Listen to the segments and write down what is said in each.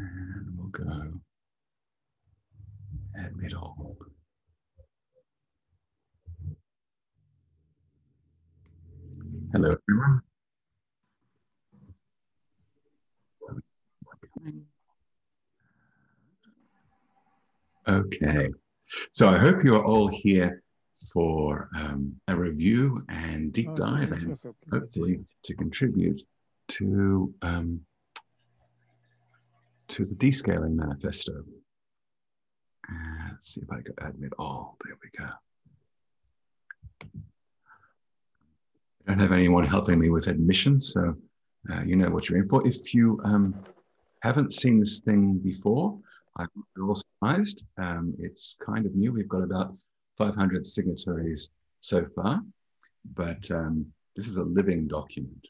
And we'll go admit all. Hello, everyone. Okay, so I hope you're all here for um, a review and deep dive, and hopefully to contribute to um, to the descaling manifesto. Uh, let's see if I could admit all. There we go. I don't have anyone helping me with admissions, so uh, you know what you're in for. If you um, haven't seen this thing before, I'm all surprised. Um, it's kind of new. We've got about 500 signatories so far, but um, this is a living document,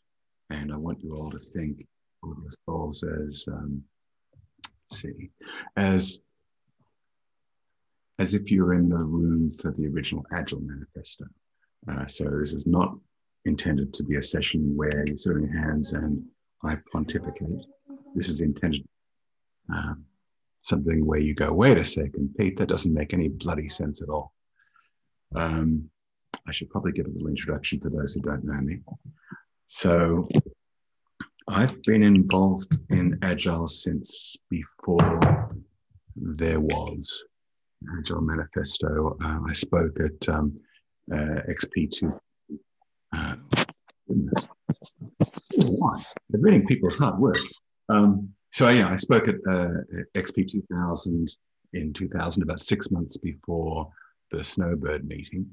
and I want you all to think of yourselves as um, see as as if you're in the room for the original Agile Manifesto. Uh, so this is not intended to be a session where you're sitting hands and I pontificate. This is intended um, something where you go, wait a second, Pete, that doesn't make any bloody sense at all. Um, I should probably give a little introduction for those who don't know me. So I've been involved in Agile since before there was Agile Manifesto. Uh, I spoke at um, uh, XP2. Uh. Why? They're reading people's hard work. Um, so yeah, I spoke at uh, XP 2000 in 2000, about six months before the Snowbird meeting.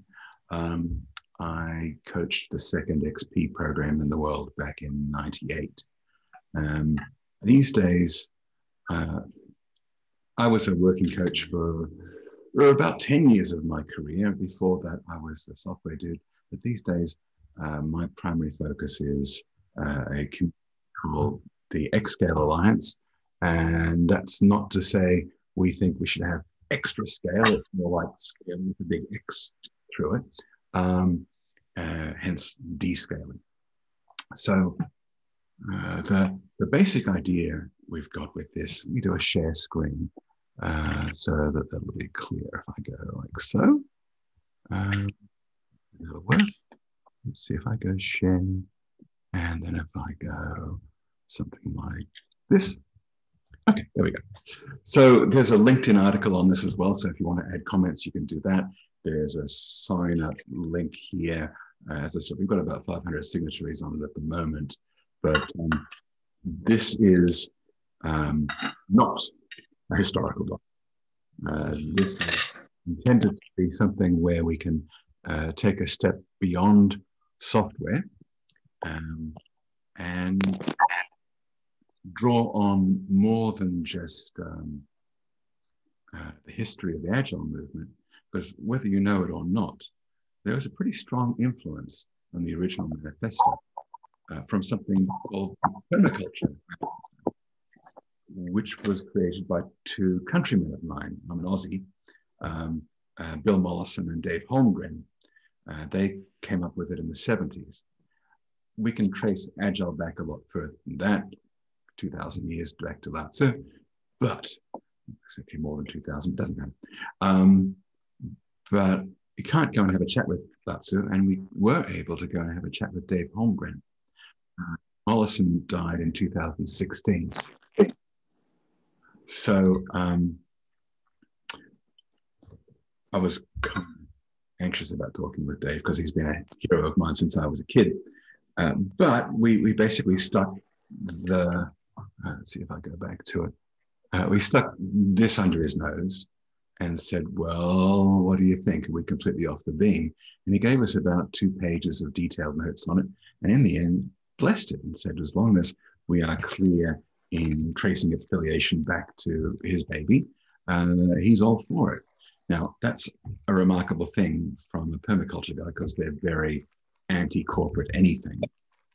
Um, I coached the second XP program in the world back in 98. Um, these days, uh, I was a working coach for, for, about 10 years of my career. Before that, I was a software dude. But these days, uh, my primary focus is uh, a community called the Xscale Alliance. And that's not to say we think we should have extra scale. It's more like scale with a big X through it, um, uh, hence descaling. So uh, the, the basic idea we've got with this, me do a share screen uh, so that that'll be clear if I go like so. Um, it'll work. Let's see if I go share, and then if I go something like this. Okay, there we go. So there's a LinkedIn article on this as well. So if you want to add comments, you can do that. There's a sign up link here. Uh, as I said, we've got about 500 signatories on it at the moment, but um, this is um, not a historical document. Uh, this is intended to be something where we can uh, take a step beyond software um, and draw on more than just um, uh, the history of the Agile movement, because whether you know it or not, there was a pretty strong influence on the original manifesto uh, from something called permaculture, which was created by two countrymen of mine. I'm an Aussie, um, uh, Bill Mollison and Dave Holmgren. Uh, they came up with it in the 70s. We can trace Agile back a lot further than that. 2,000 years back to Lao Tzu, but it's actually more than 2,000, doesn't matter. Um, but you can't go and have a chat with Lao Tzu, and we were able to go and have a chat with Dave Holmgren. Uh, Mollison died in 2016. So um, I was anxious about talking with Dave because he's been a hero of mine since I was a kid. Uh, but we, we basically stuck the uh, let's see if I go back to it. Uh, we stuck this under his nose and said, Well, what do you think? Are we completely off the beam? And he gave us about two pages of detailed notes on it. And in the end, blessed it and said, As long as we are clear in tracing its affiliation back to his baby, uh, he's all for it. Now, that's a remarkable thing from a permaculture guy because they're very anti corporate anything.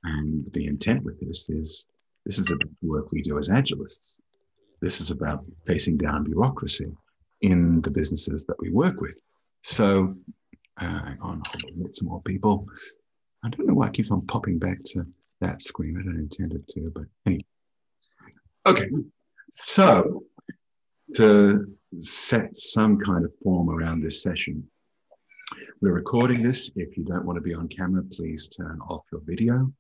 And the intent with this is this is the work we do as agilists. This is about facing down bureaucracy in the businesses that we work with. So, uh, hang on, hold on, some more people. I don't know why it keeps on popping back to that screen. I don't intend it to, but anyway. Okay, So, to set some kind of form around this session, we're recording this. If you don't want to be on camera, please turn off your video.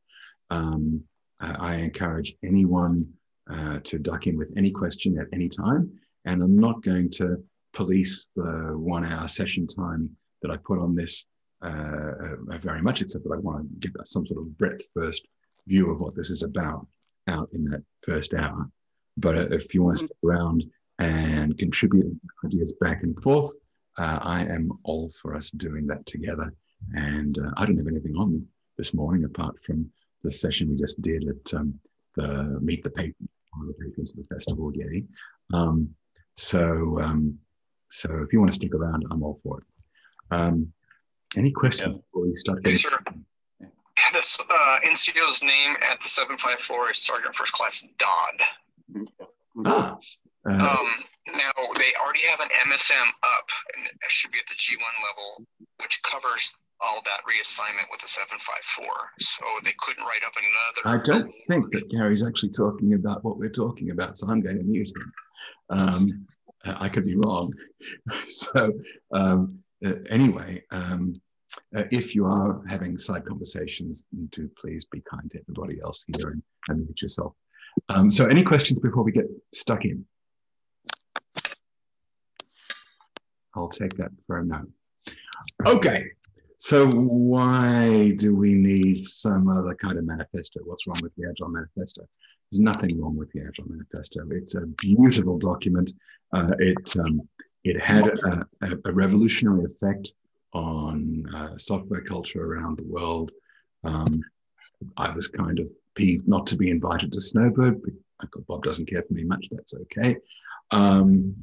Um, I encourage anyone uh, to duck in with any question at any time. And I'm not going to police the one hour session time that I put on this uh, uh, very much, except that I want to give some sort of breadth first view of what this is about out in that first hour. But uh, if you want to stick around and contribute ideas back and forth, uh, I am all for us doing that together. And uh, I don't have anything on this morning apart from the session we just did at um, the Meet the of the patrons of the festival, Getty. Um, so, um, so if you want to stick around, I'm all for it. Um, any questions yeah. before we start? Yes, sir. This uh, NCO's name at the 754 is Sergeant First Class Dodd. Ah. Uh, um, now they already have an MSM up, and it should be at the G1 level, which covers all that reassignment with the 754. So they couldn't write up another. I don't think that Gary's actually talking about what we're talking about, so I'm going to mute him. Um, I could be wrong. so um, uh, anyway, um, uh, if you are having side conversations, do please be kind to everybody else here and, and mute yourself. Um, so any questions before we get stuck in? I'll take that for a no. Okay, so why do we need some other kind of manifesto? What's wrong with the Agile Manifesto? There's nothing wrong with the Agile Manifesto. It's a beautiful document. Uh, it um, it had a, a, a, revolutionary effect on uh, software culture around the world. Um, I was kind of peeved not to be invited to Snowbird. Bob doesn't care for me much. That's okay. Um,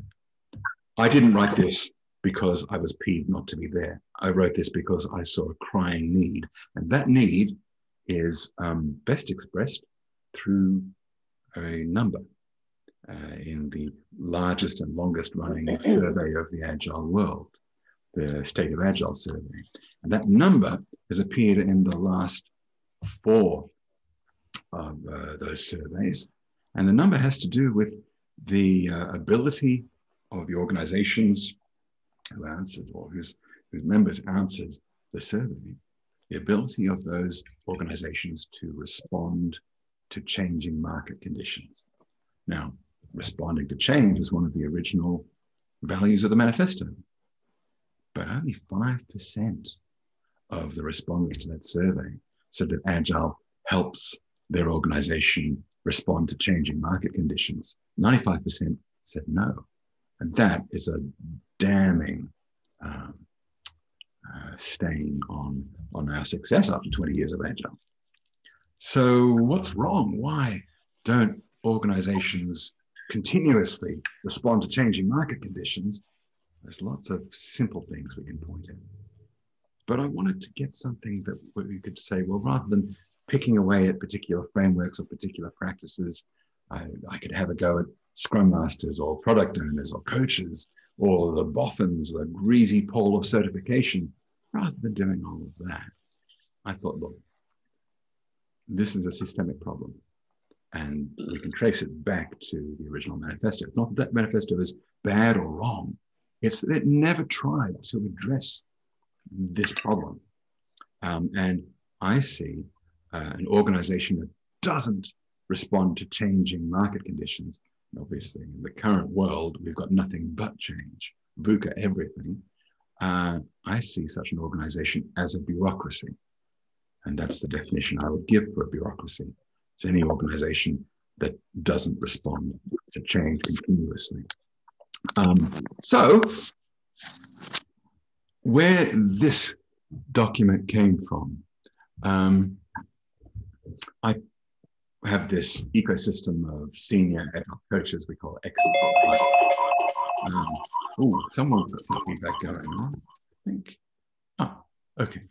I didn't write this because I was peeved not to be there. I wrote this because I saw a crying need. And that need is um, best expressed through a number uh, in the largest and longest running survey of the Agile world, the State of Agile survey. And that number has appeared in the last four of uh, those surveys. And the number has to do with the uh, ability of the organizations who answered or whose, whose members answered the survey, the ability of those organizations to respond to changing market conditions. Now, responding to change is one of the original values of the manifesto, but only 5% of the respondents to that survey said that Agile helps their organization respond to changing market conditions. 95% said no. And that is a damning um, uh, stain on, on our success after 20 years of Agile. So, what's wrong? Why don't organizations continuously respond to changing market conditions? There's lots of simple things we can point at. But I wanted to get something that we could say, well, rather than picking away at particular frameworks or particular practices, I, I could have a go at scrum masters or product owners or coaches or the boffins, the greasy pole of certification, rather than doing all of that. I thought, look, this is a systemic problem. And we can trace it back to the original manifesto. It's not that, manifesto is bad or wrong, it's that it never tried to address this problem. Um, and I see uh, an organization that doesn't respond to changing market conditions obviously in the current world, we've got nothing but change, VUCA everything. Uh, I see such an organization as a bureaucracy. And that's the definition I would give for a bureaucracy. It's any organization that doesn't respond to change continuously. Um, so, where this document came from, um, I have this ecosystem of senior Agile coaches we call X. Um, oh, someone's got some feedback going on. I think. Oh, okay.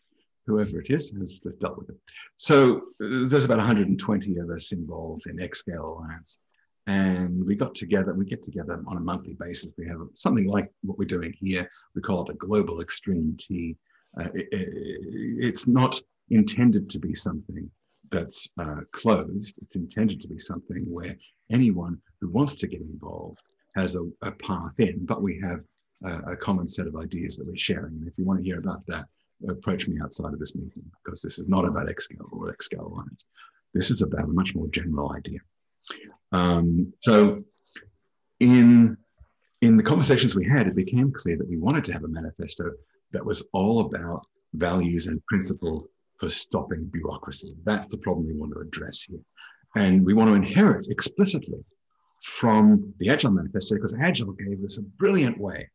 Whoever it is has just dealt with it. So there's about 120 of us involved in Xscale Alliance. And we got together, we get together on a monthly basis. We have something like what we're doing here. We call it a global extreme T. Uh, it, it, it's not intended to be something that's uh, closed. It's intended to be something where anyone who wants to get involved has a, a path in, but we have a, a, common set of ideas that we're sharing. And if you want to hear about that, approach me outside of this meeting because this is not about XScale or XScale Alliance. This is about a much more general idea. Um, so in in the conversations we had, it became clear that we wanted to have a manifesto that was all about values and principles for stopping bureaucracy. That's the problem we want to address here. And we want to inherit explicitly from the Agile Manifesto because Agile gave us a brilliant way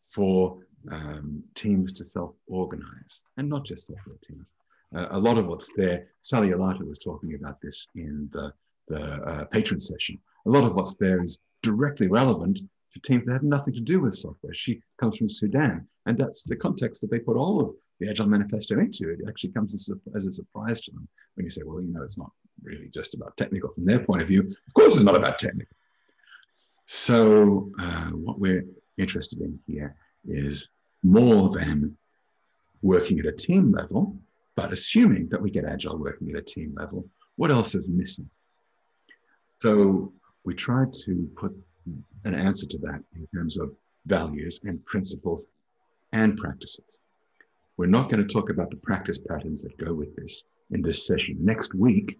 for um, teams to self-organize, and not just software teams. Uh, a lot of what's there, Sally Alata was talking about this in the, the uh, patron session. A lot of what's there is directly relevant to teams that have nothing to do with software. She comes from Sudan, and that's the context that they put all of the Agile Manifesto into. It actually comes as a, as a surprise to them when you say, well, you know, it's not really just about technical from their point of view. Of course, it's not about technical. So, uh, what we're interested in here is more than working at a team level, but assuming that we get agile working at a team level, what else is missing? So we tried to put an answer to that in terms of values and principles and practices. We're not going to talk about the practice patterns that go with this in this session. Next week,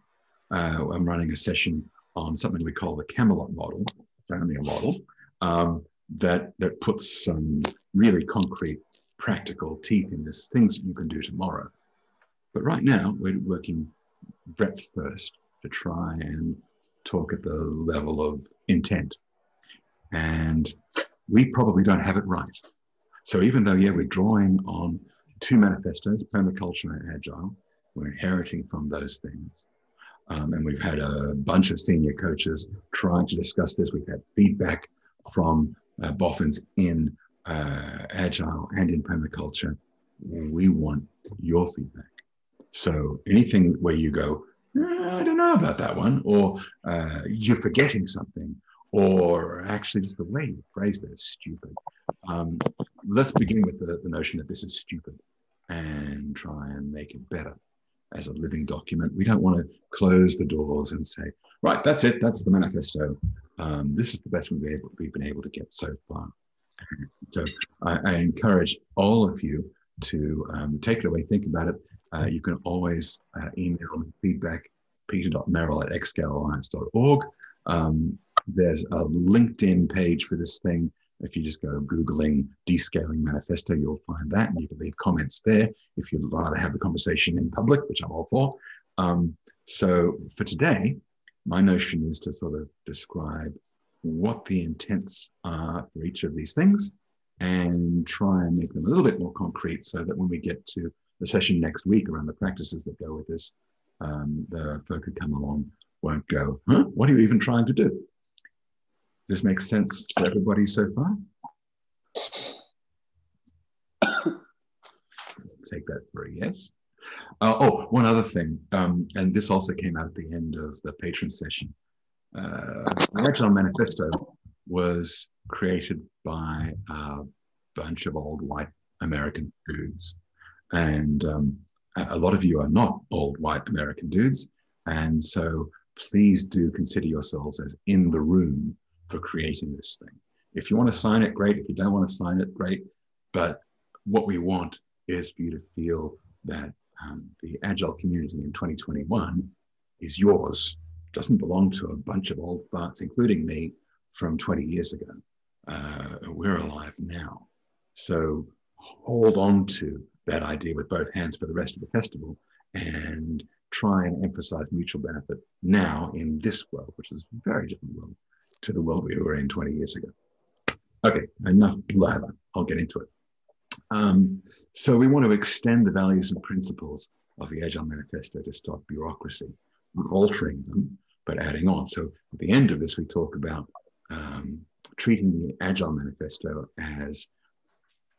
uh, I'm running a session on something we call the Camelot model, family model, um, that, that puts some really concrete, practical teeth in this, things you can do tomorrow. But right now, we're working breadth first to try and talk at the level of intent. And we probably don't have it right. So even though, yeah, we're drawing on two manifestos, permaculture and agile, we're inheriting from those things. Um, and we've had a bunch of senior coaches trying to discuss this. We've had feedback from uh, boffins in uh, agile and in permaculture. We want your feedback. So anything where you go, eh, I don't know about that one, or uh, you're forgetting something, or actually just the way you phrase that is stupid. Um, let's begin with the, the notion that this is stupid and try and make it better as a living document. We don't want to close the doors and say, right, that's it, that's the manifesto. Um, this is the best we've able, we've been able to get so far. So I, I encourage all of you to um, take it away, think about it. Uh, you can always uh, email feedback, peter.merel at xscalealliance.org. Um, there's a LinkedIn page for this thing. If you just go Googling descaling manifesto, you'll find that and you can leave comments there if you'd rather have the conversation in public, which I'm all for. Um, so for today, my notion is to sort of describe what the intents are for each of these things and try and make them a little bit more concrete so that when we get to the session next week around the practices that go with this, um, the folk who come along won't go, huh? What are you even trying to do? Does this make sense to everybody so far? Take that for a yes. Uh, oh, one other thing, um, and this also came out at the end of the patron session. Uh, the Agile Manifesto was created by a bunch of old white American dudes. And um, a lot of you are not old white American dudes. And so please do consider yourselves as in the room for creating this thing. If you want to sign it, great. If you don't want to sign it, great. But what we want is for you to feel that um, the Agile community in 2021 is yours. Doesn't belong to a bunch of old farts, including me, from 20 years ago. Uh, we're alive now. So hold on to that idea with both hands for the rest of the festival and try and emphasize mutual benefit now in this world, which is a very different world to the world we were in 20 years ago. Okay, enough blather. I'll get into it. Um, so we want to extend the values and principles of the Agile Manifesto to stop bureaucracy, altering them, but adding on. So at the end of this, we talk about um, treating the Agile Manifesto as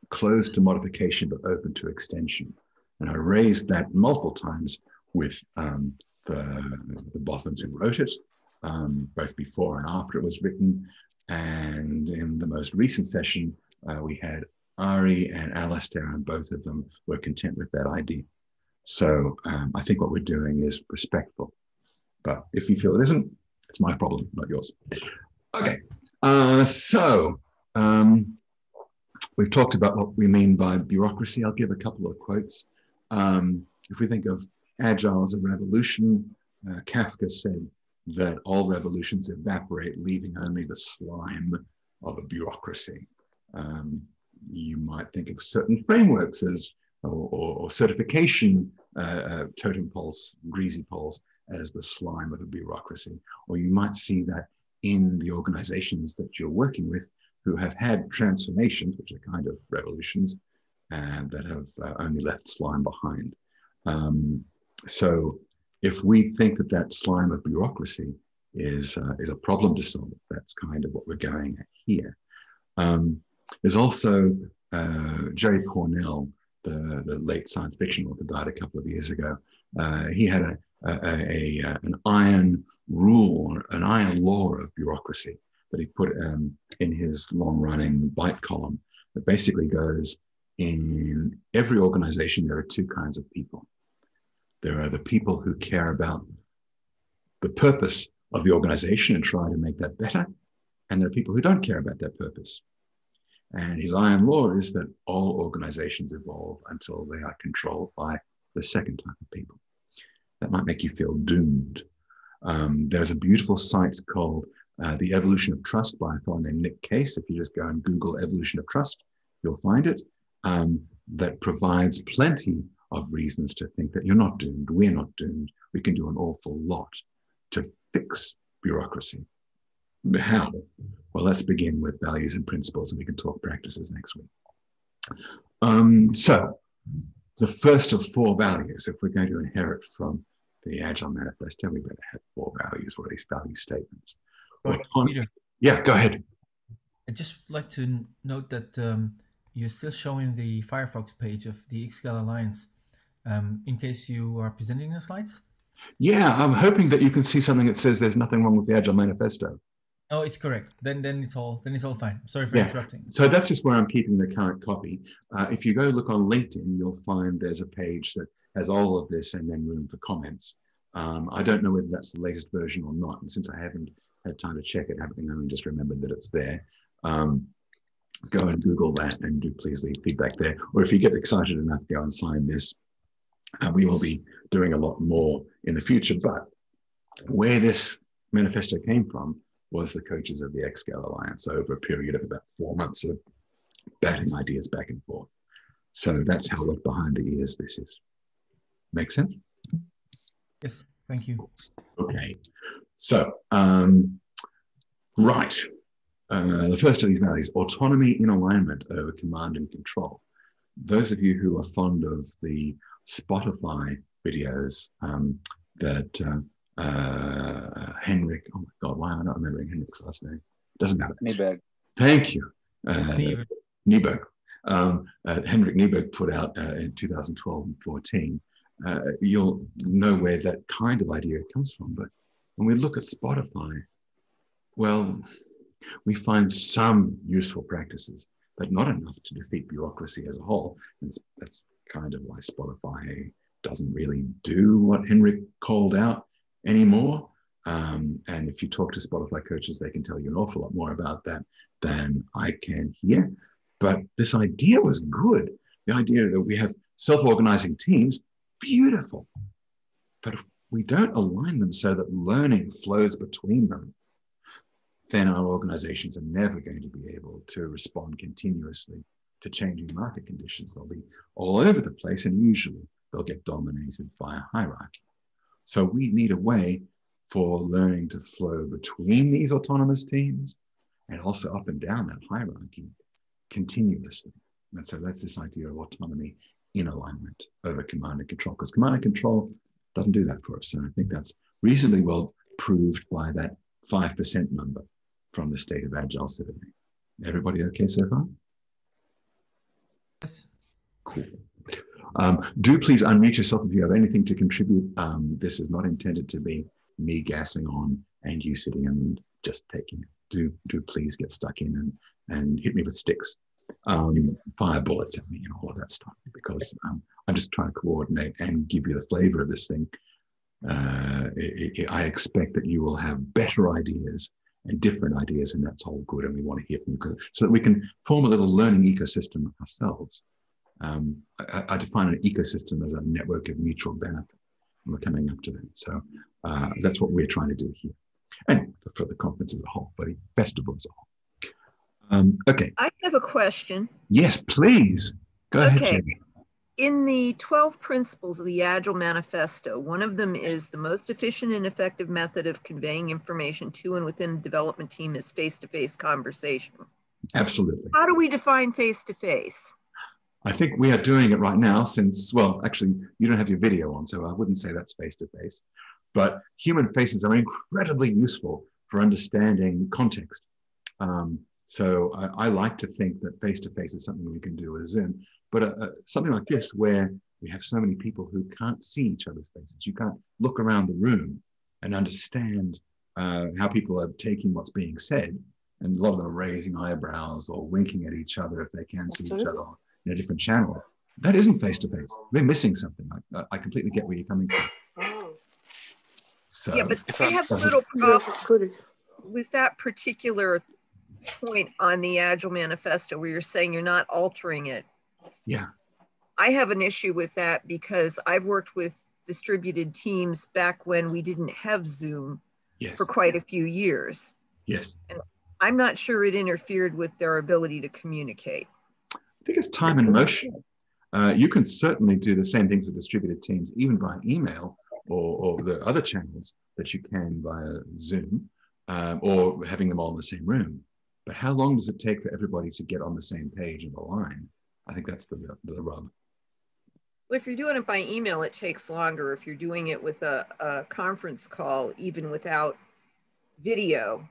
closed to modification but open to extension. And I raised that multiple times with um, the, the boffins who wrote it, um, both before and after it was written. And in the most recent session, uh, we had Arie and Alistair, and both of them were content with that idea. So um, I think what we're doing is respectful. But if you feel it isn't, it's my problem, not yours. Okay, uh, so um, we've talked about what we mean by bureaucracy. I'll give a couple of quotes. Um, if we think of agile as a revolution, uh, Kafka said that all revolutions evaporate, leaving only the slime of a bureaucracy. Um, you might think of certain frameworks as or, or, certification uh, uh, totem poles, greasy poles, as the slime of a bureaucracy. Or you might see that in the organizations that you're working with who have had transformations, which are kind of revolutions, and that have uh, only left slime behind. Um, so if we think that that slime of bureaucracy is, uh, is a problem to solve, that's kind of what we're going at here. Um, there's also uh, Jerry Pournelle, the, the late science fiction author, died a couple of years ago. Uh, he had a, a, a, uh, an iron rule, an iron law of bureaucracy that he put um, in his long running Byte column that basically goes in every organization, there are two kinds of people. There are the people who care about the purpose of the organization and try to make that better. And there are people who don't care about that purpose. And his iron law is that all organizations evolve until they are controlled by the second type of people. That might make you feel doomed. Um, there's a beautiful site called uh, The Evolution of Trust by a fellow named Nick Case. If you just go and Google Evolution of Trust, you'll find it. Um, that provides plenty of reasons to think that you're not doomed. We're not doomed. We can do an awful lot to fix bureaucracy. How? Well, let's begin with values and principles, and we can talk practices next week. Um, so, the first of four values, if we're going to inherit from the Agile Manifesto, we better have four values, or at least value statements. Peter, yeah, go ahead. I'd just like to note that um, you're still showing the Firefox page of the xScale Alliance um, in case you are presenting the slides. Yeah, I'm hoping that you can see something that says there's nothing wrong with the Agile Manifesto. Oh, it's correct. Then, then it's all then it's all fine. Sorry for yeah. interrupting. So that's just where I'm keeping the current copy. Uh, if you go look on LinkedIn, you'll find there's a page that has all of this and then room for comments. Um, I don't know whether that's the latest version or not, and since I haven't had time to check it, having only just remembered that it's there, um, go and Google that and do please leave feedback there. Or if you get excited enough, go and sign this. Uh, we will be doing a lot more in the future. But where this manifesto came from was the coaches of the xScale Alliance over a period of about four months of batting ideas back and forth. So that's how look behind the ears this is. Make sense? Yes, thank you. Okay. So, um, right. Uh, the first of these values, autonomy in alignment over command and control. Those of you who are fond of the Spotify videos um, that uh, uh, Henrik, oh my God, why am I not remembering Henrik's last name? Doesn't matter. Kniberg. Thank you. Uh, Kniberg. Um, uh, Henrik Kniberg put out uh, in 2012 and 14. Uh, you'll know where that kind of idea comes from. But when we look at Spotify, well, we find some useful practices, but not enough to defeat bureaucracy as a whole. And that's kind of why Spotify doesn't really do what Henrik called out anymore. Um, and if you talk to Spotify coaches, they can tell you an awful lot more about that than I can here. But this idea was good. The idea that we have self organizing teams, beautiful. But if we don't align them so that learning flows between them, then our organizations are never going to be able to respond continuously to changing market conditions. They'll be all over the place, and usually they'll get dominated by a hierarchy. So we need a way for learning to flow between these autonomous teams and also up and down that hierarchy continuously. And so that's this idea of autonomy in alignment over command and control, because command and control doesn't do that for us. And I think that's reasonably well proved by that 5% number from the state of agile survey. Everybody okay so far? Yes. Cool. Um, do please unmute yourself if you have anything to contribute. Um, this is not intended to be me gassing on and you sitting and just taking it. Do, do please get stuck in and, and hit me with sticks, um, fire bullets at me and all of that stuff because um, I'm just trying to coordinate and give you the flavor of this thing. Uh, it, it, I expect that you will have better ideas and different ideas, and that's all good. And we want to hear from you so that we can form a little learning ecosystem ourselves. Um, I, I, define an ecosystem as a network of mutual benefit. And we're coming up to that. So uh, that's what we're trying to do here. And for the conference as a whole, but the festival as a whole. Um, okay. I have a question. Yes, please. Go ahead. Okay. In the 12 principles of the Agile Manifesto, one of them is the most efficient and effective method of conveying information to and within a development team is face to face conversation. Absolutely. How do we define face to face? I think we are doing it right now since, well, actually, you don't have your video on, so I wouldn't say that's face to face. But human faces are incredibly useful for understanding context. Um, so I, I, like to think that face to face is something we can do with Zoom. But uh, uh, something like this, where we have so many people who can't see each other's faces, you can't look around the room and understand uh, how people are taking what's being said. And a lot of them are raising eyebrows or winking at each other if they can see each other in a different channel. That isn't face to face. We're missing something. I, I, completely get where you're coming from. Oh. So, yeah, but I have a little problem with that particular point on the Agile Manifesto where you're saying you're not altering it. Yeah. I have an issue with that because I've worked with distributed teams back when we didn't have Zoom yes. for quite a few years. Yes. And I'm not sure it interfered with their ability to communicate. I think it's time and motion. Uh, you can certainly do the same things with distributed teams, even by email or, or the other channels that you can via Zoom um, or having them all in the same room. But how long does it take for everybody to get on the same page in the line? I think that's the, the rub. Well, if you're doing it by email, it takes longer. If you're doing it with a, a conference call, even without video,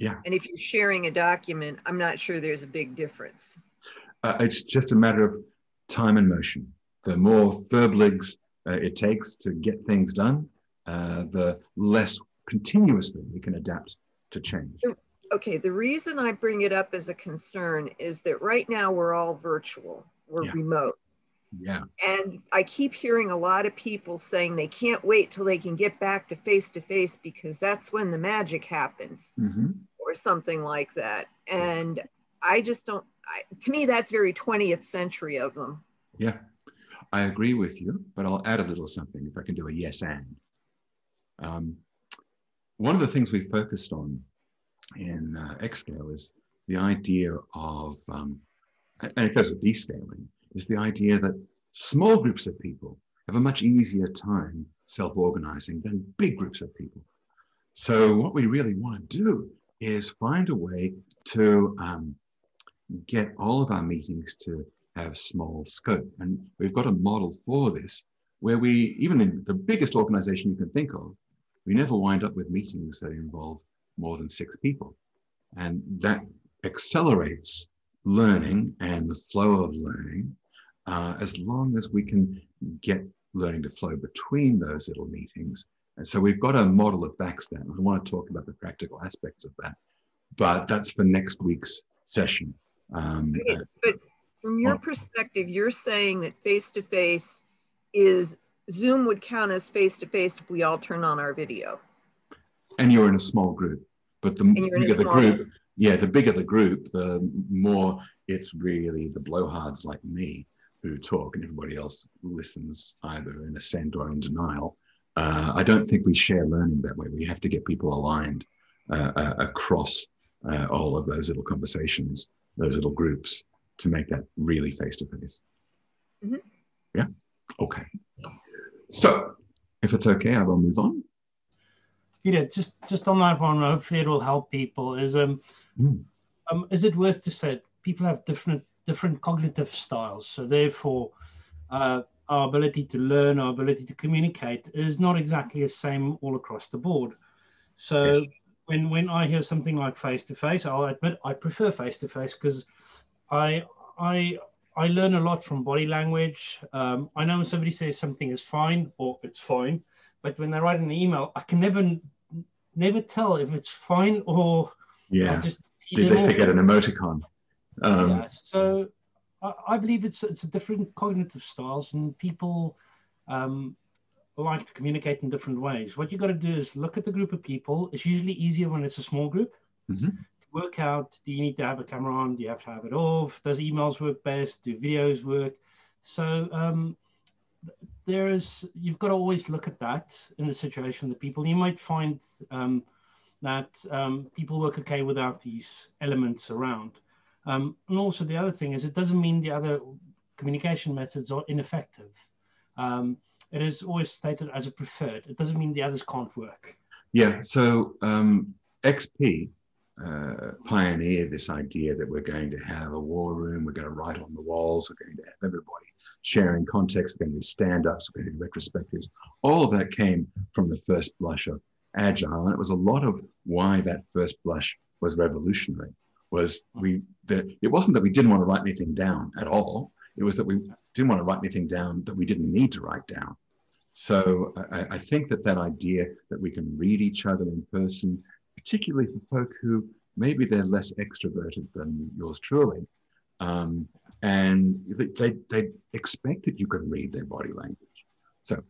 yeah. And if you're sharing a document, I'm not sure there's a big difference. Uh, it's just a matter of time and motion. The more verbligs uh, it takes to get things done, uh, the less continuously we can adapt to change. Okay, the reason I bring it up as a concern is that right now we're all virtual, we're yeah. remote. Yeah. And I keep hearing a lot of people saying they can't wait till they can get back to face to face because that's when the magic happens mm-hmm. or something like that. And I just don't, I, to me, that's very 20th century of them. Yeah, I agree with you, but I'll add a little something if I can do a yes and. Um, one of the things we focused on in uh, Xscale is the idea of, um, and it goes with descaling, is the idea that small groups of people have a much easier time self-organizing than big groups of people. So what we really want to do is find a way to um, get all of our meetings to have small scope. And we've got a model for this where we, even in the biggest organization you can think of, we never wind up with meetings that involve more than six people. And that accelerates learning and the flow of learning uh, as long as we can get learning to flow between those little meetings. And so we've got a model that backs that. I want to talk about the practical aspects of that, but that's for next week's session. Um, okay, but from your perspective, you're saying that face to face is Zoom would count as face to face if we all turn on our video. And you're in a small group. But the bigger the group, group, yeah, the bigger the group, the more it's really the blowhards like me who talk and everybody else listens either in assent or in denial. Uh, I don't think we share learning that way. We have to get people aligned uh, uh, across uh, all of those little conversations, those little groups to make that really face to face. Yeah. Okay. So, if it's okay, I will move on. Peter, just just on that one, hopefully it will help people. Is um, mm. um is it worth to say people have different different cognitive styles, so therefore, uh, our ability to learn, our ability to communicate, is not exactly the same all across the board. So yes. when when I hear something like face to face, I'll admit I prefer face to face because I I I learn a lot from body language. Um, I know when somebody says something is fine or it's fine, but when they write an email, I can never never tell if it's fine or yeah. just did they forget an emoticon? Um, yeah, so I, I, believe it's it's a different cognitive styles and people um, like to communicate in different ways. What you got to do is look at the group of people. It's usually easier when it's a small group Mm-hmm. To work out, do you need to have a camera on? Do you have to have it off? Does emails work best? Do videos work? So um, there is, you've got to always look at that in the situation of the people. You might find um, that um, people work okay without these elements around. Um, and also the other thing is it doesn't mean the other communication methods are ineffective. Um, it is always stated as a preferred. It doesn't mean the others can't work. Yeah, so um, XP uh, pioneered this idea that we're going to have a war room, we're going to write on the walls, we're going to have everybody sharing context, we're going to do stand-ups, we're going to do retrospectives. All of that came from the first blush of Agile, and it was a lot of why that first blush was revolutionary. Was we that it wasn't that we didn't want to write anything down at all. It was that we didn't want to write anything down that we didn't need to write down. So I, I, think that that idea that we can read each other in person, particularly for folk who maybe they're less extroverted than yours truly, um, and they, they expected you could read their body language. So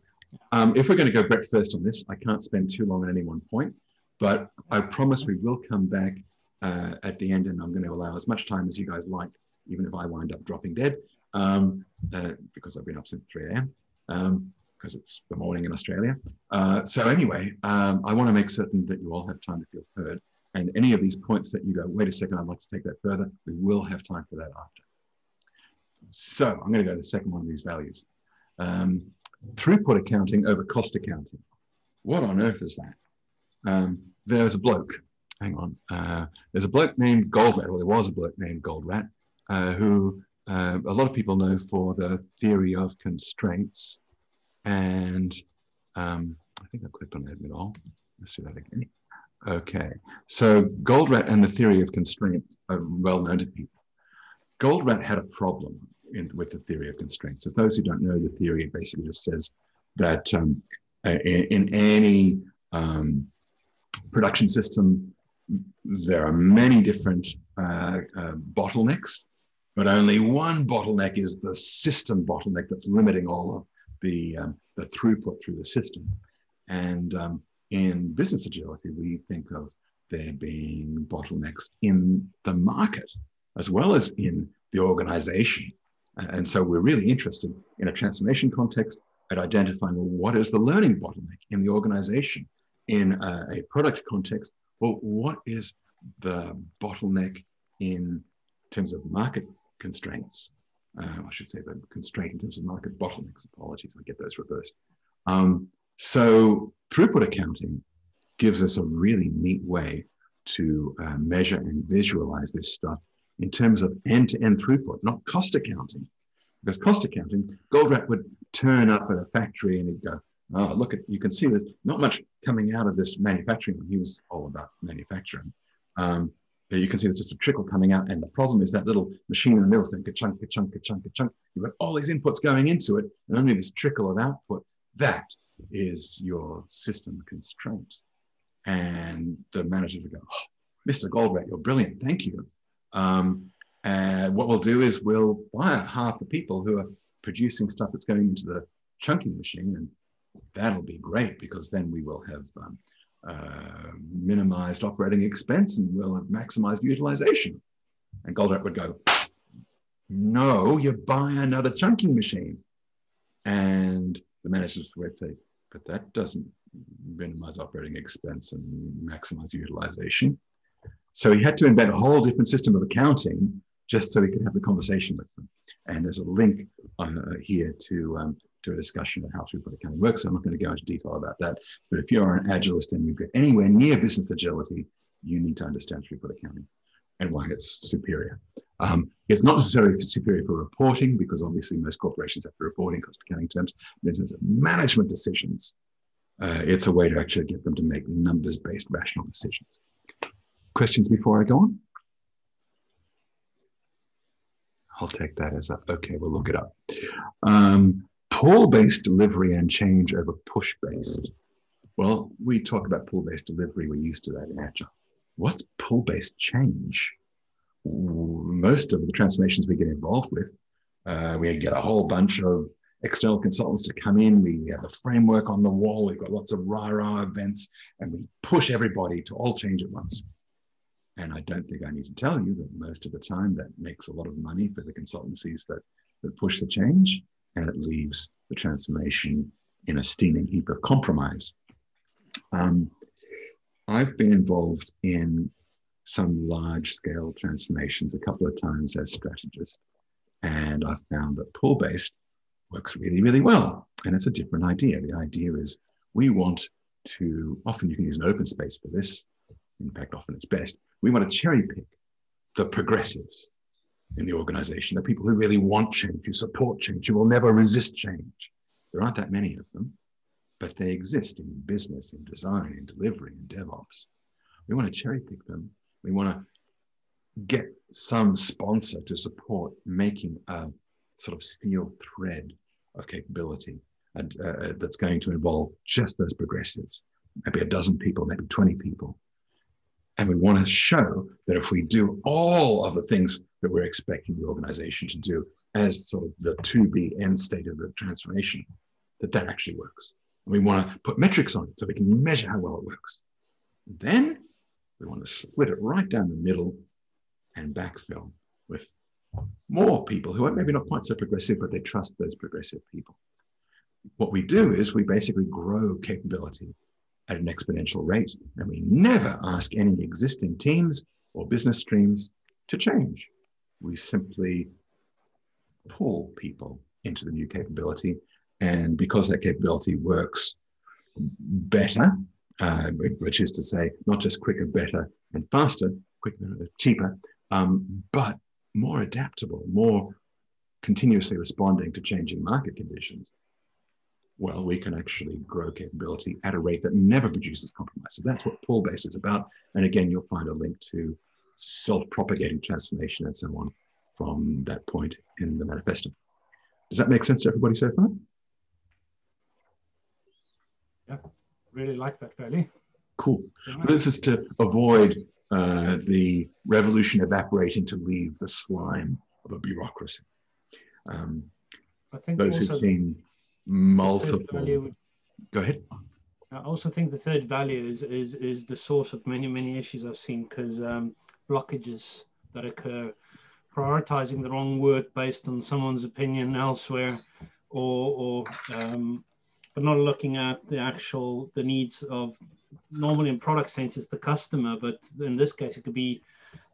um, if we're going to go breadth first on this, I can't spend too long on any one point, but I promise we will come back uh, at the end and I'm going to allow as much time as you guys like, even if I wind up dropping dead, um, uh, because I've been up since 3 a.m. Because it's the morning in Australia. Uh, so anyway, um, I want to make certain that you all have time to feel heard. And any of these points that you go, wait a second, I'd like to take that further, we will have time for that after. So I'm going to go to the second one of these values. Um, throughput accounting over cost accounting. What on earth is that? Um, there's a bloke, hang on, uh, there's a bloke named Goldratt, or there was a bloke named Goldratt, uh, who uh, a lot of people know for the theory of constraints and um, I think I clicked on admit all. Let's do that again. Okay, so Goldratt and the theory of constraints are well known to people. Goldratt had a problem in, with the theory of constraints. So those who don't know the theory, it basically just says that um, in, in, any um, production system, there are many different uh, uh, bottlenecks, but only one bottleneck is the system bottleneck that's limiting all of the, um, the throughput through the system. And um, in business agility, we think of there being bottlenecks in the market as well as in the organization. And so we're really interested in a transformation context at identifying well, what is the learning bottleneck in the organization. In a, a product context, well, what is the bottleneck in terms of market constraints? Uh, I should say the constraint in terms of market bottlenecks. Apologies, I get those reversed. Um, so throughput accounting gives us a really neat way to uh, measure and visualize this stuff in terms of end-to-end throughput, not cost accounting. Because cost accounting, Goldratt would turn up at a factory and he'd go, oh, look at, you can see there's not much coming out of this manufacturing. He was all about manufacturing. Um, you can see there's just a trickle coming out. And the problem is that little machine in the middle is going ka-chunk, ka-chunk, ka-chunk, ka-chunk. You've got all these inputs going into it and only this trickle of output. That is your system constraint. And the managers will go, oh, Mr. Goldratt, you're brilliant. Thank you. Um, and what we'll do is we'll fire half the people who are producing stuff that's going into the chunking machine. And that'll be great because then we will have um, uh, minimized operating expense and we'll have maximized utilization. And Goldratt would go, no, you buy another chunking machine. And the managers would say, but that doesn't minimize operating expense and maximize utilization. So he had to invent a whole different system of accounting just so he could have the conversation with them. And there's a link uh, here to um, to a discussion of how throughput accounting works. So I'm not going to go into detail about that. But if you're an agilist and you get anywhere near business agility, you need to understand throughput accounting and why it's superior. Um, it's not necessarily superior for reporting because obviously most corporations have to report in cost accounting terms. But in terms of management decisions, uh, it's a way to actually get them to make numbers-based rational decisions. Questions before I go on? I'll take that as a, okay, we'll look it up. Um, pull-based delivery and change over push-based. Well, we talk about pull-based delivery. We're used to that in Agile. What's pull-based change? Most of the transformations we get involved with, uh, we get a whole bunch of external consultants to come in. We, we have the framework on the wall. We've got lots of rah-rah events, and we push everybody to all change at once. And I don't think I need to tell you that most of the time that makes a lot of money for the consultancies that, that push the change, and it leaves the transformation in a steaming heap of compromise. Um, I've been involved in some large scale transformations a couple of times as strategist, and I've found that pull based works really, really well. And it's a different idea. The idea is we want to, often you can use an open space for this. In fact, often it's best. We want to cherry pick the progressives in the organization, the people who really want change, who support change, who will never resist change. There aren't that many of them, but they exist in business, in design, in delivery, in DevOps. We want to cherry pick them. We want to get some sponsor to support making a sort of steel thread of capability and uh, uh, that's going to involve just those progressives, maybe a dozen people, maybe 20 people. And we want to show that if we do all of the things that we're expecting the organization to do as sort of the to be end state of the transformation, that that actually works. And we want to put metrics on it so we can measure how well it works. Then we want to split it right down the middle and backfill with more people who are maybe not quite so progressive, but they trust those progressive people. What we do is we basically grow capability at an exponential rate, and we never ask any existing teams or business streams to change. We simply pull people into the new capability. And because that capability works better, uh, which is to say, not just quicker, better, and faster, quicker, cheaper, um, but more adaptable, more continuously responding to changing market conditions, well, we can actually grow capability at a rate that never produces compromise. So that's what pull based is about. And again, you'll find a link to self propagating transformation and so on from that point in the manifesto. Does that make sense to everybody so far? Yeah, really like that, Valley. Cool. This is to avoid uh, the revolution evaporating to leave the slime of a bureaucracy. Um, I think those who've seen multiple. Go ahead. I also think the third value is is is the source of many many issues I've seen because um, blockages that occur, prioritizing the wrong work based on someone's opinion elsewhere, or or um, but not looking at the actual the needs of normally in product sense it's the customer, but in this case it could be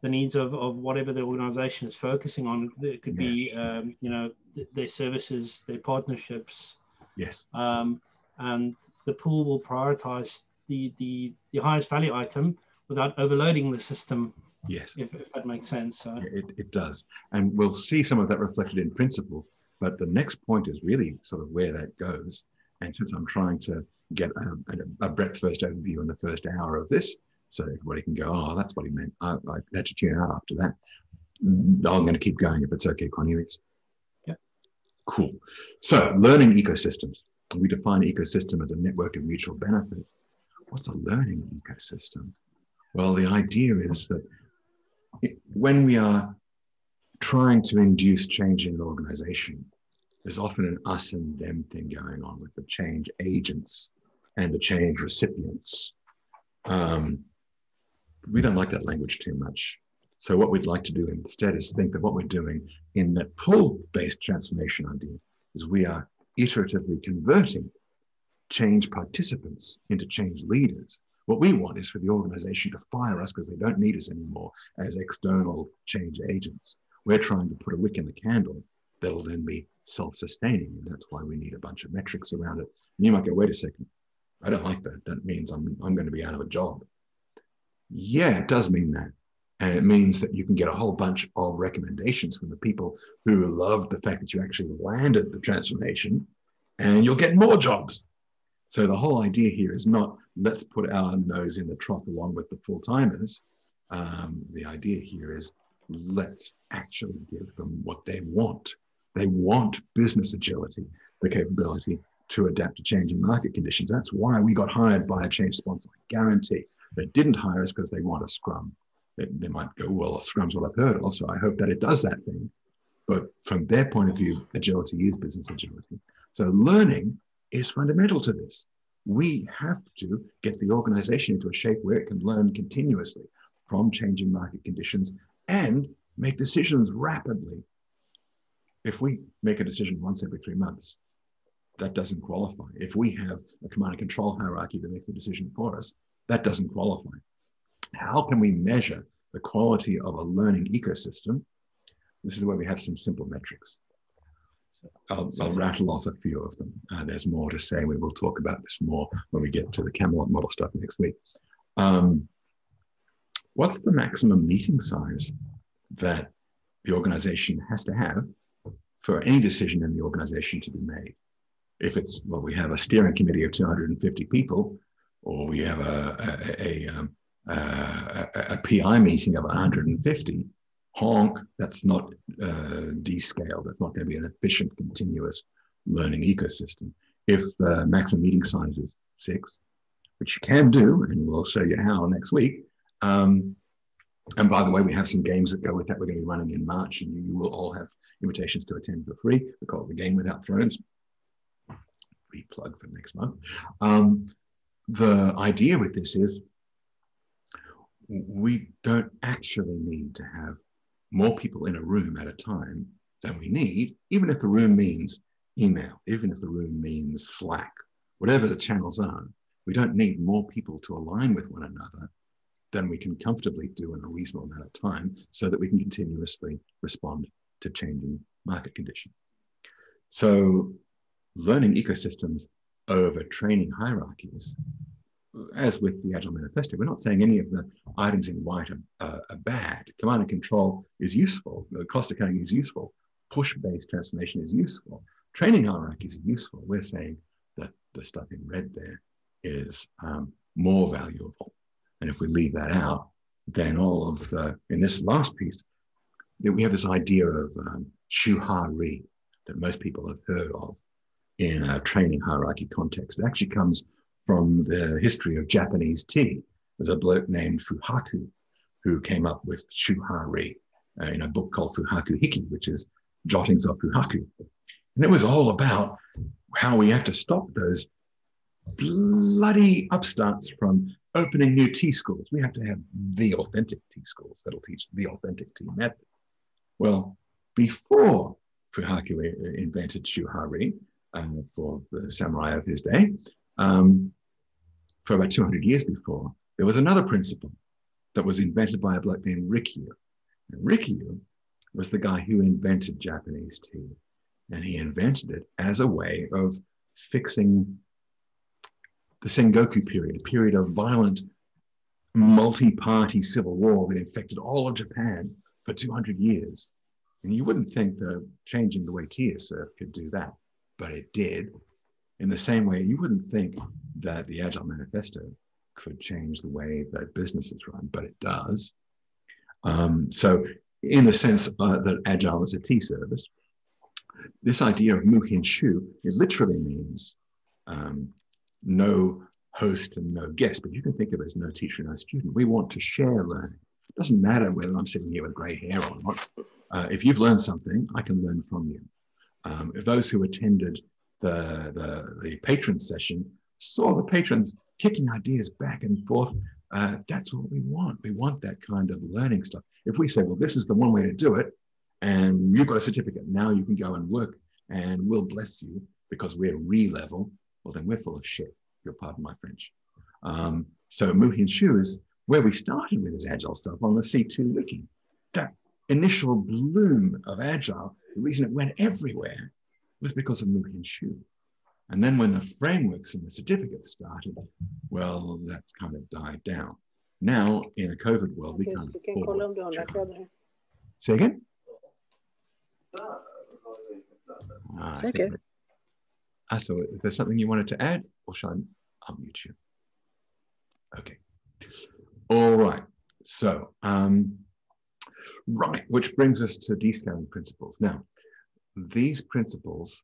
the needs of, of whatever the organization is focusing on. It could yes. be um, you know th- their services, their partnerships. Yes. Um, and the pool will prioritize the, the the highest value item without overloading the system. Yes. If, if that makes sense. So. It, it does. And we'll see some of that reflected in principles. But the next point is really sort of where that goes. And since I'm trying to get a, a, a breadth first overview in the first hour of this, so everybody can go, oh, that's what he meant. I, I had to tune out after that. I'm going to keep going if it's okay, Cornelius. Cool. So, learning ecosystems. We define ecosystem as a network of mutual benefit. What's a learning ecosystem? Well, the idea is that it, when we are trying to induce change in an organization, there's often an us and them thing going on with the change agents and the change recipients. Um, we don't like that language too much. So what we'd like to do instead is think that what we're doing in that pull-based transformation idea is we are iteratively converting change participants into change leaders. What we want is for the organization to fire us because they don't need us anymore as external change agents. We're trying to put a wick in the candle that'll then be self-sustaining. And that's why we need a bunch of metrics around it. And you might go, wait a second, I don't like that. That means I'm, I'm going to be out of a job. Yeah, it does mean that. And it means that you can get a whole bunch of recommendations from the people who loved the fact that you actually landed the transformation and you'll get more jobs. So the whole idea here is not let's put our nose in the trough along with the full timers. Um, the idea here is let's actually give them what they want. They want business agility, the capability to adapt to changing market conditions. That's why we got hired by a change sponsor like Guarantee. They didn't hire us because they want a scrum. They, they might go, well, scrum's what I've heard of, so I hope that it does that thing. But from their point of view, agility is business agility. So learning is fundamental to this. We have to get the organization into a shape where it can learn continuously. from changing market conditions and make decisions rapidly. If we make a decision once every three months, that doesn't qualify. If we have a command and control hierarchy that makes the decision for us, that doesn't qualify. How can we measure the quality of a learning ecosystem? This is where we have some simple metrics. I'll, I'll rattle off a few of them. Uh, there's more to say. We will talk about this more when we get to the Camelot model stuff next week. Um, what's the maximum meeting size that the organization has to have for any decision in the organization to be made? If it's, well, we have a steering committee of 250 people, or we have a, a, a, um, a, a PI meeting of 150, honk, that's not uh, descaled. That's not going to be an efficient, continuous learning ecosystem. If the maximum meeting size is six, which you can do, and we'll show you how next week. Um, and by the way, we have some games that go with that. We're going to be running in March, and you will all have invitations to attend for free. We call it the Game Without Thrones. Free plug for next month. Um, the idea with this is we don't actually need to have more people in a room at a time than we need, even if the room means email, even if the room means Slack, whatever the channels are. We don't need more people to align with one another than we can comfortably do in a reasonable amount of time so that we can continuously respond to changing market conditions. So learning ecosystems over training hierarchies as with the Agile Manifesto, we're not saying any of the items in white are, uh, are bad. Command and control is useful. Cost accounting is useful. Push-based transformation is useful. Training hierarchies are useful. We're saying that the stuff in red there is um, more valuable. And if we leave that out, then all of the, in this last piece, that we have this idea of um, shuhari that most people have heard of in a training hierarchy context. It actually comes from the history of Japanese tea. There's a bloke named Fuhaku who came up with Shuhari uh, in a book called Fuhaku Hikki, which is jottings of Fuhaku. And it was all about how we have to stop those bloody upstarts from opening new tea schools. We have to have the authentic tea schools that'll teach the authentic tea method. Well, before Fuhaku invented Shuhari uh, for the samurai of his day, um, for about 200 years before, there was another principle that was invented by a bloke named Rikyu. And Rikyu was the guy who invented Japanese tea. And he invented it as a way of fixing the Sengoku period, a period of violent multi party civil war that infected all of Japan for 200 years. And you wouldn't think that changing the way tea is served could do that, but it did. In the same way, you wouldn't think that the Agile Manifesto could change the way that businesses run, but it does. Um, so, in the sense uh, that Agile is a tea service, this idea of Muhin Shu, it literally means um, no host and no guest, but you can think of it as no teacher, no student. We want to share learning. It doesn't matter whether I'm sitting here with gray hair or not. Uh, if you've learned something, I can learn from you. Um, if those who attended the, the, the patron session, saw the patrons kicking ideas back and forth. Uh, that's what we want. We want that kind of learning stuff. If we say, well, this is the one way to do it, and you've got a certificate, now you can go and work, and we'll bless you because we're re-level, well, then we're full of shit, if you'll pardon my French. Um, so Muhin Shu is where we started with this Agile stuff on the C2 wiki. That initial bloom of Agile, the reason it went everywhere was because of Muhin Shu. And then when the frameworks and the certificates started, well, that's kind of died down. Now, in a COVID world, we can't afford Say again? Ah, okay. Ah, so is there something you wanted to add, or shall I unmute you? Okay. All right. So, um, right, which brings us to descaling principles. Now, these principles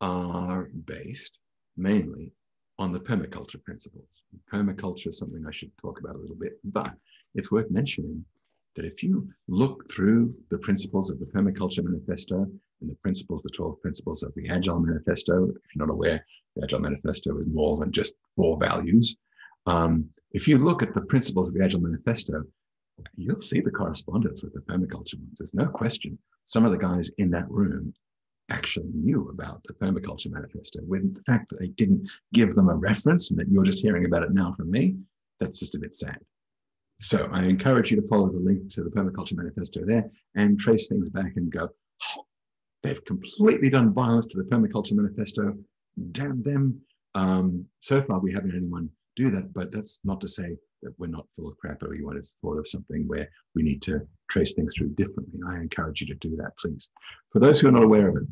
are based mainly on the permaculture principles. Permaculture is something I should talk about a little bit, but it's worth mentioning that if you look through the principles of the Permaculture Manifesto and the principles, the 12 principles of the Agile Manifesto, if you're not aware, the Agile Manifesto is more than just four values. Um, if you look at the principles of the Agile Manifesto, you'll see the correspondence with the permaculture ones. There's no question. Some of the guys in that room actually knew about the permaculture manifesto. When the fact that they didn't give them a reference and that you're just hearing about it now from me, that's just a bit sad. So I encourage you to follow the link to the permaculture manifesto there and trace things back and go, oh, they've completely done violence to the permaculture manifesto. Damn them. Um, so far, we haven't had anyone do that, but that's not to say that we're not full of crap or we want to thought of something where we need to trace things through differently. I encourage you to do that, please. For those who are not aware of it,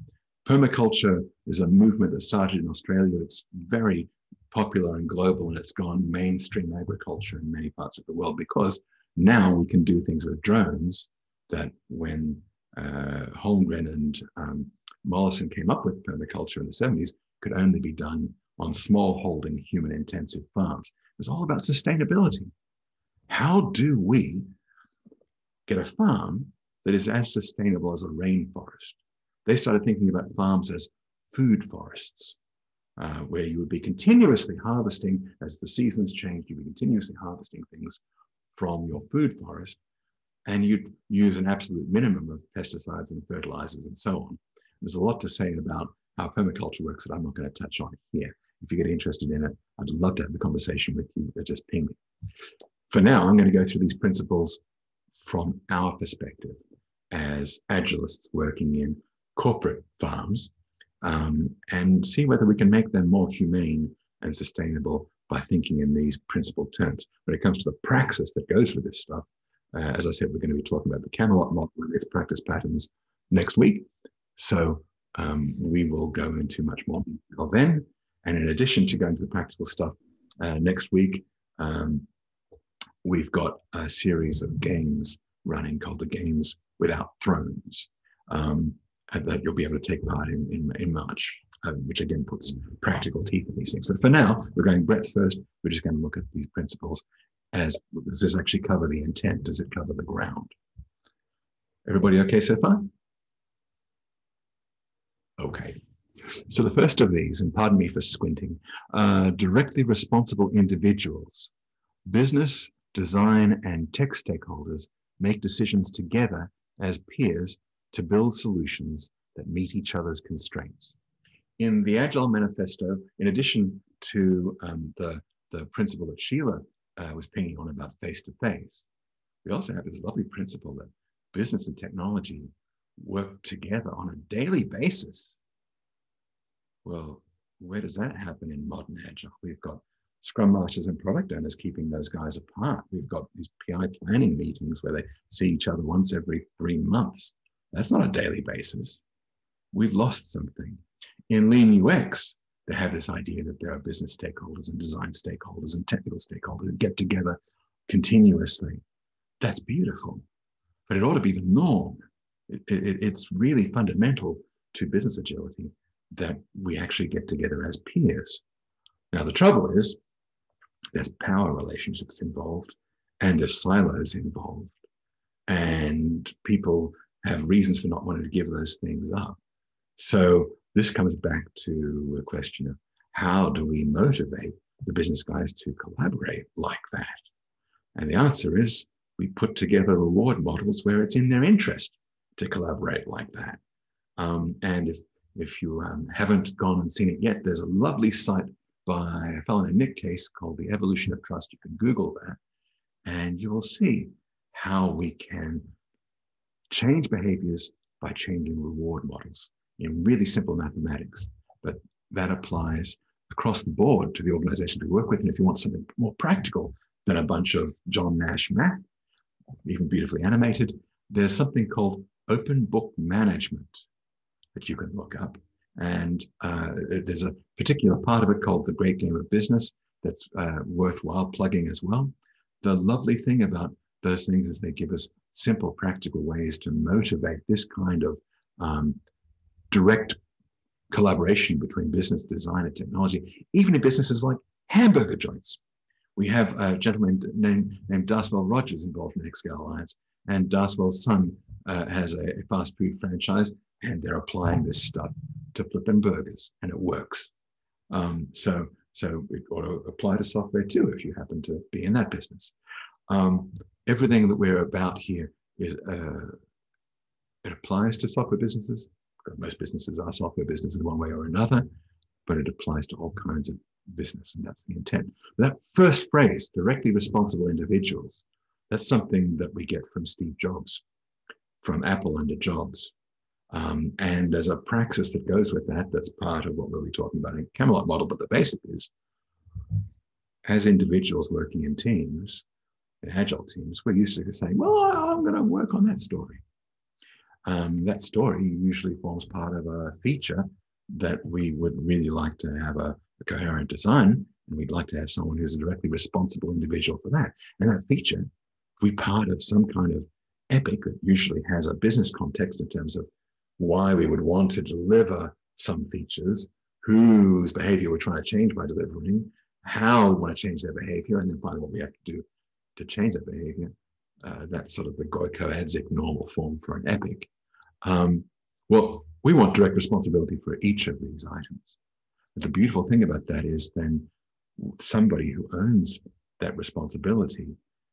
permaculture is a movement that started in Australia. It's very popular and global, and it's gone mainstream agriculture in many parts of the world because now we can do things with drones that when uh, Holmgren and um, Mollison came up with permaculture in the 70s could only be done on small holding human intensive farms. It was all about sustainability. How do we get a farm that is as sustainable as a rainforest? They started thinking about farms as food forests, uh, where you would be continuously harvesting as the seasons change, you'd be continuously harvesting things from your food forest, and you'd use an absolute minimum of pesticides and fertilizers and so on. There's a lot to say about how permaculture works that I'm not going to touch on here. If you get interested in it, I'd love to have the conversation with you. Just ping me. For now, I'm going to go through these principles from our perspective as agilists working in corporate farms um, and see whether we can make them more humane and sustainable by thinking in these principled terms. When it comes to the praxis that goes with this stuff, uh, as I said, we're going to be talking about the Camelot model and its practice patterns next week. So um, we will go into much more detail then. And in addition to going to the practical stuff uh, next week, um, we've got a series of games running called the Games Without Thrones um, that you'll be able to take part in in, in March, uh, which again puts practical teeth in these things. But for now, we're going breadth first. We're just going to look at these principles as does this actually cover the intent? Does it cover the ground? Everybody okay so far? Okay. So the first of these, and pardon me for squinting, uh, directly responsible individuals, business, design, and tech stakeholders make decisions together as peers to build solutions that meet each other's constraints. In the Agile Manifesto, in addition to um, the, the principle that Sheila uh, was pinging on about face to face, we also have this lovely principle that business and technology work together on a daily basis. Well, where does that happen in modern agile? We've got scrum masters and product owners keeping those guys apart. We've got these PI planning meetings where they see each other once every three months. That's not a daily basis. We've lost something. In lean UX, they have this idea that there are business stakeholders and design stakeholders and technical stakeholders who get together continuously. That's beautiful, but it ought to be the norm. It, it, it's really fundamental to business agility that we actually get together as peers. Now, the trouble is there's power relationships involved and there's silos involved, and people have reasons for not wanting to give those things up. So this comes back to a question of how do we motivate the business guys to collaborate like that? And the answer is we put together reward models where it's in their interest to collaborate like that. Um, and if if you um, haven't gone and seen it yet, there's a lovely site by a fellow named Nick Case called The Evolution of Trust. You can Google that, and you will see how we can change behaviors by changing reward models in really simple mathematics. But that applies across the board to the organization to work with. And if you want something more practical than a bunch of John Nash math, even beautifully animated, there's something called open book management that you can look up. And uh, there's a particular part of it called the Great Game of Business that's uh, worthwhile plugging as well. The lovely thing about those things is they give us simple, practical ways to motivate this kind of um, direct collaboration between business, design, and technology, even in businesses like hamburger joints. We have a gentleman named, named Darswell Rogers involved in the Xscale Alliance, and Darswell's son uh, has a, a, fast food franchise, and they're applying this stuff to flipping burgers, and it works. Um, so, so it ought to apply to software too if you happen to be in that business. Um, everything that we're about here is uh, it applies to software businesses. Most businesses are software businesses one way or another, but it applies to all kinds of business, and that's the intent. That first phrase, directly responsible individuals, that's something that we get from Steve Jobs, from Apple under Jobs. Um, and there's a praxis that goes with that. That's part of what we'll be talking about in Camelot model. But the basic is, as individuals working in teams, in agile teams, we're used to saying, "Well, I'm going to work on that story." Um, that story usually forms part of a feature that we would really like to have a, a coherent design, and we'd like to have someone who's a directly responsible individual for that. And that feature, we part of some kind of epic that usually has a business context in terms of why we would want to deliver some features, whose behavior we're trying to change by delivering, how we want to change their behavior, and then finally what we have to do to change that behavior. Uh, that's sort of the Gojko normal form for an epic. Um, well, we want direct responsibility for each of these items. But the beautiful thing about that is then somebody who owns that responsibility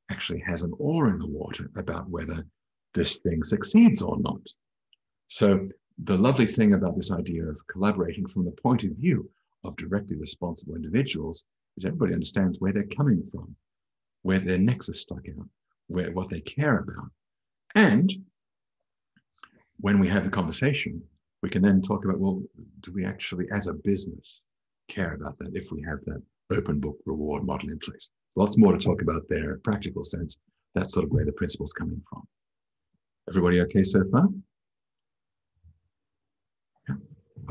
actually has an oar in the water about whether this thing succeeds or not. So the lovely thing about this idea of collaborating from the point of view of directly responsible individuals is everybody understands where they're coming from, where their necks are stuck out, where what they care about. And when we have the conversation, we can then talk about, well, do we actually, as a business, care about that if we have that open book reward model in place? Lots more to talk about there, practical sense. That's sort of where the principle's coming from. Everybody okay so far?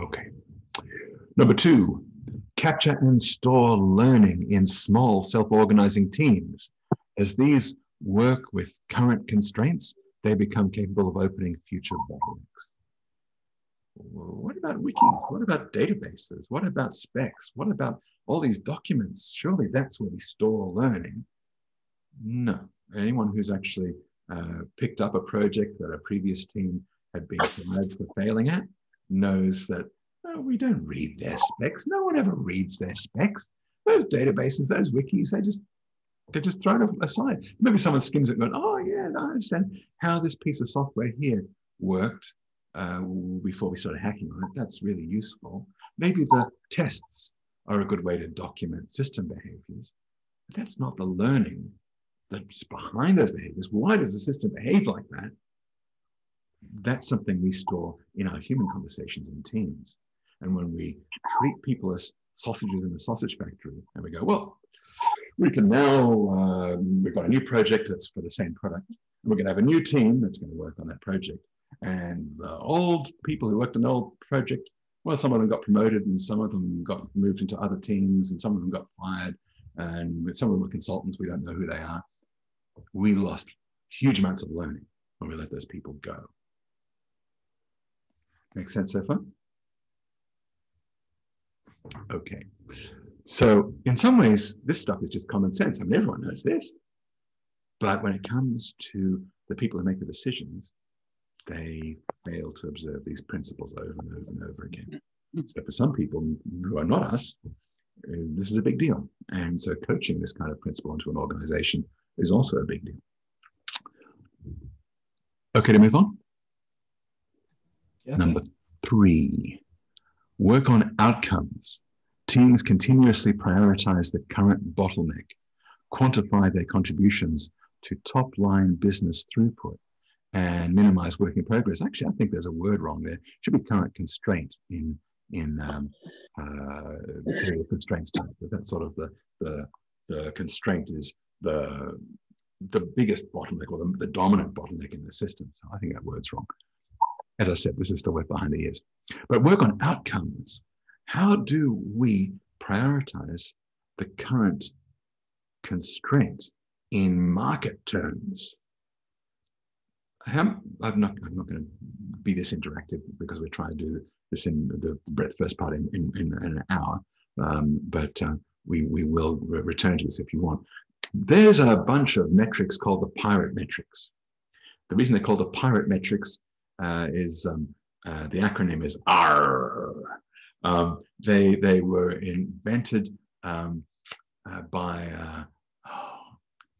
Okay. Number two, capture and store learning in small self-organizing teams. As these work with current constraints, they become capable of opening future bottlenecks. What about wikis? What about databases? What about specs? What about all these documents? Surely that's where we store learning. No. Anyone who's actually uh, picked up a project that a previous team had been fired for failing at knows that oh, we don't read their specs. No one ever reads their specs. Those databases, those wikis, they just they're just thrown aside. Maybe someone skims it and going, oh yeah, I understand how this piece of software here worked uh, before we started hacking on it. That's really useful. Maybe the tests are a good way to document system behaviors. But that's not the learning that's behind those behaviors. Why does the system behave like that? that's something we store in our human conversations in teams. And when we treat people as sausages in a sausage factory, and we go, well, we can now, um, we've got a new project that's for the same product. And we're going to have a new team that's going to work on that project. And the old people who worked on the old project, well, some of them got promoted and some of them got moved into other teams and some of them got fired. And some of them are consultants, we don't know who they are. We lost huge amounts of learning when we let those people go. Make sense so far? Okay. So in some ways, this stuff is just common sense. I mean, everyone knows this. But when it comes to the people who make the decisions, they fail to observe these principles over and over and over again. So for some people who are not us, uh, this is a big deal. And so coaching this kind of principle into an organization is also a big deal. Okay to move on? Yeah. Number three, work on outcomes. Teams continuously prioritize the current bottleneck, quantify their contributions to top line business throughput, and minimize work in progress. Actually, I think there's a word wrong there. It should be current constraint in in um, uh, material constraints type. But that's sort of the, the the constraint is the the biggest bottleneck or the, the dominant bottleneck in the system. So I think that word's wrong. As I said, this is still wet behind the ears. But work on outcomes. How do we prioritize the current constraint in market terms? I'm not, I'm not going to be this interactive because we're trying to do this in the first part in, in, in an hour, um, but uh, we, we will re return to this if you want. There's a bunch of metrics called the pirate metrics. The reason they're called the pirate metrics uh, is um, uh, the acronym is AARRR. Um, they they were invented um, uh, by uh,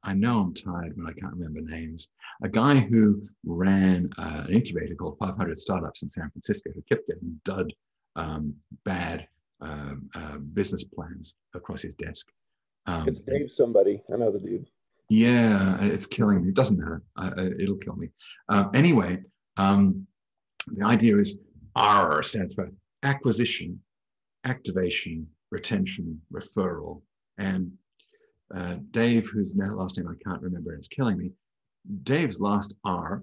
I know I'm tired when I can't remember names. A guy who ran uh, an incubator called 500 Startups in San Francisco who kept getting dud um, bad um, uh, business plans across his desk. Um, it's Dave somebody. I know the dude. Yeah, it's killing me. It doesn't matter. Uh, it'll kill me. Uh, anyway, um, the idea is AARRR stands for acquisition, activation, retention, referral. And uh, Dave, whose last name I can't remember, it's killing me. Dave's last R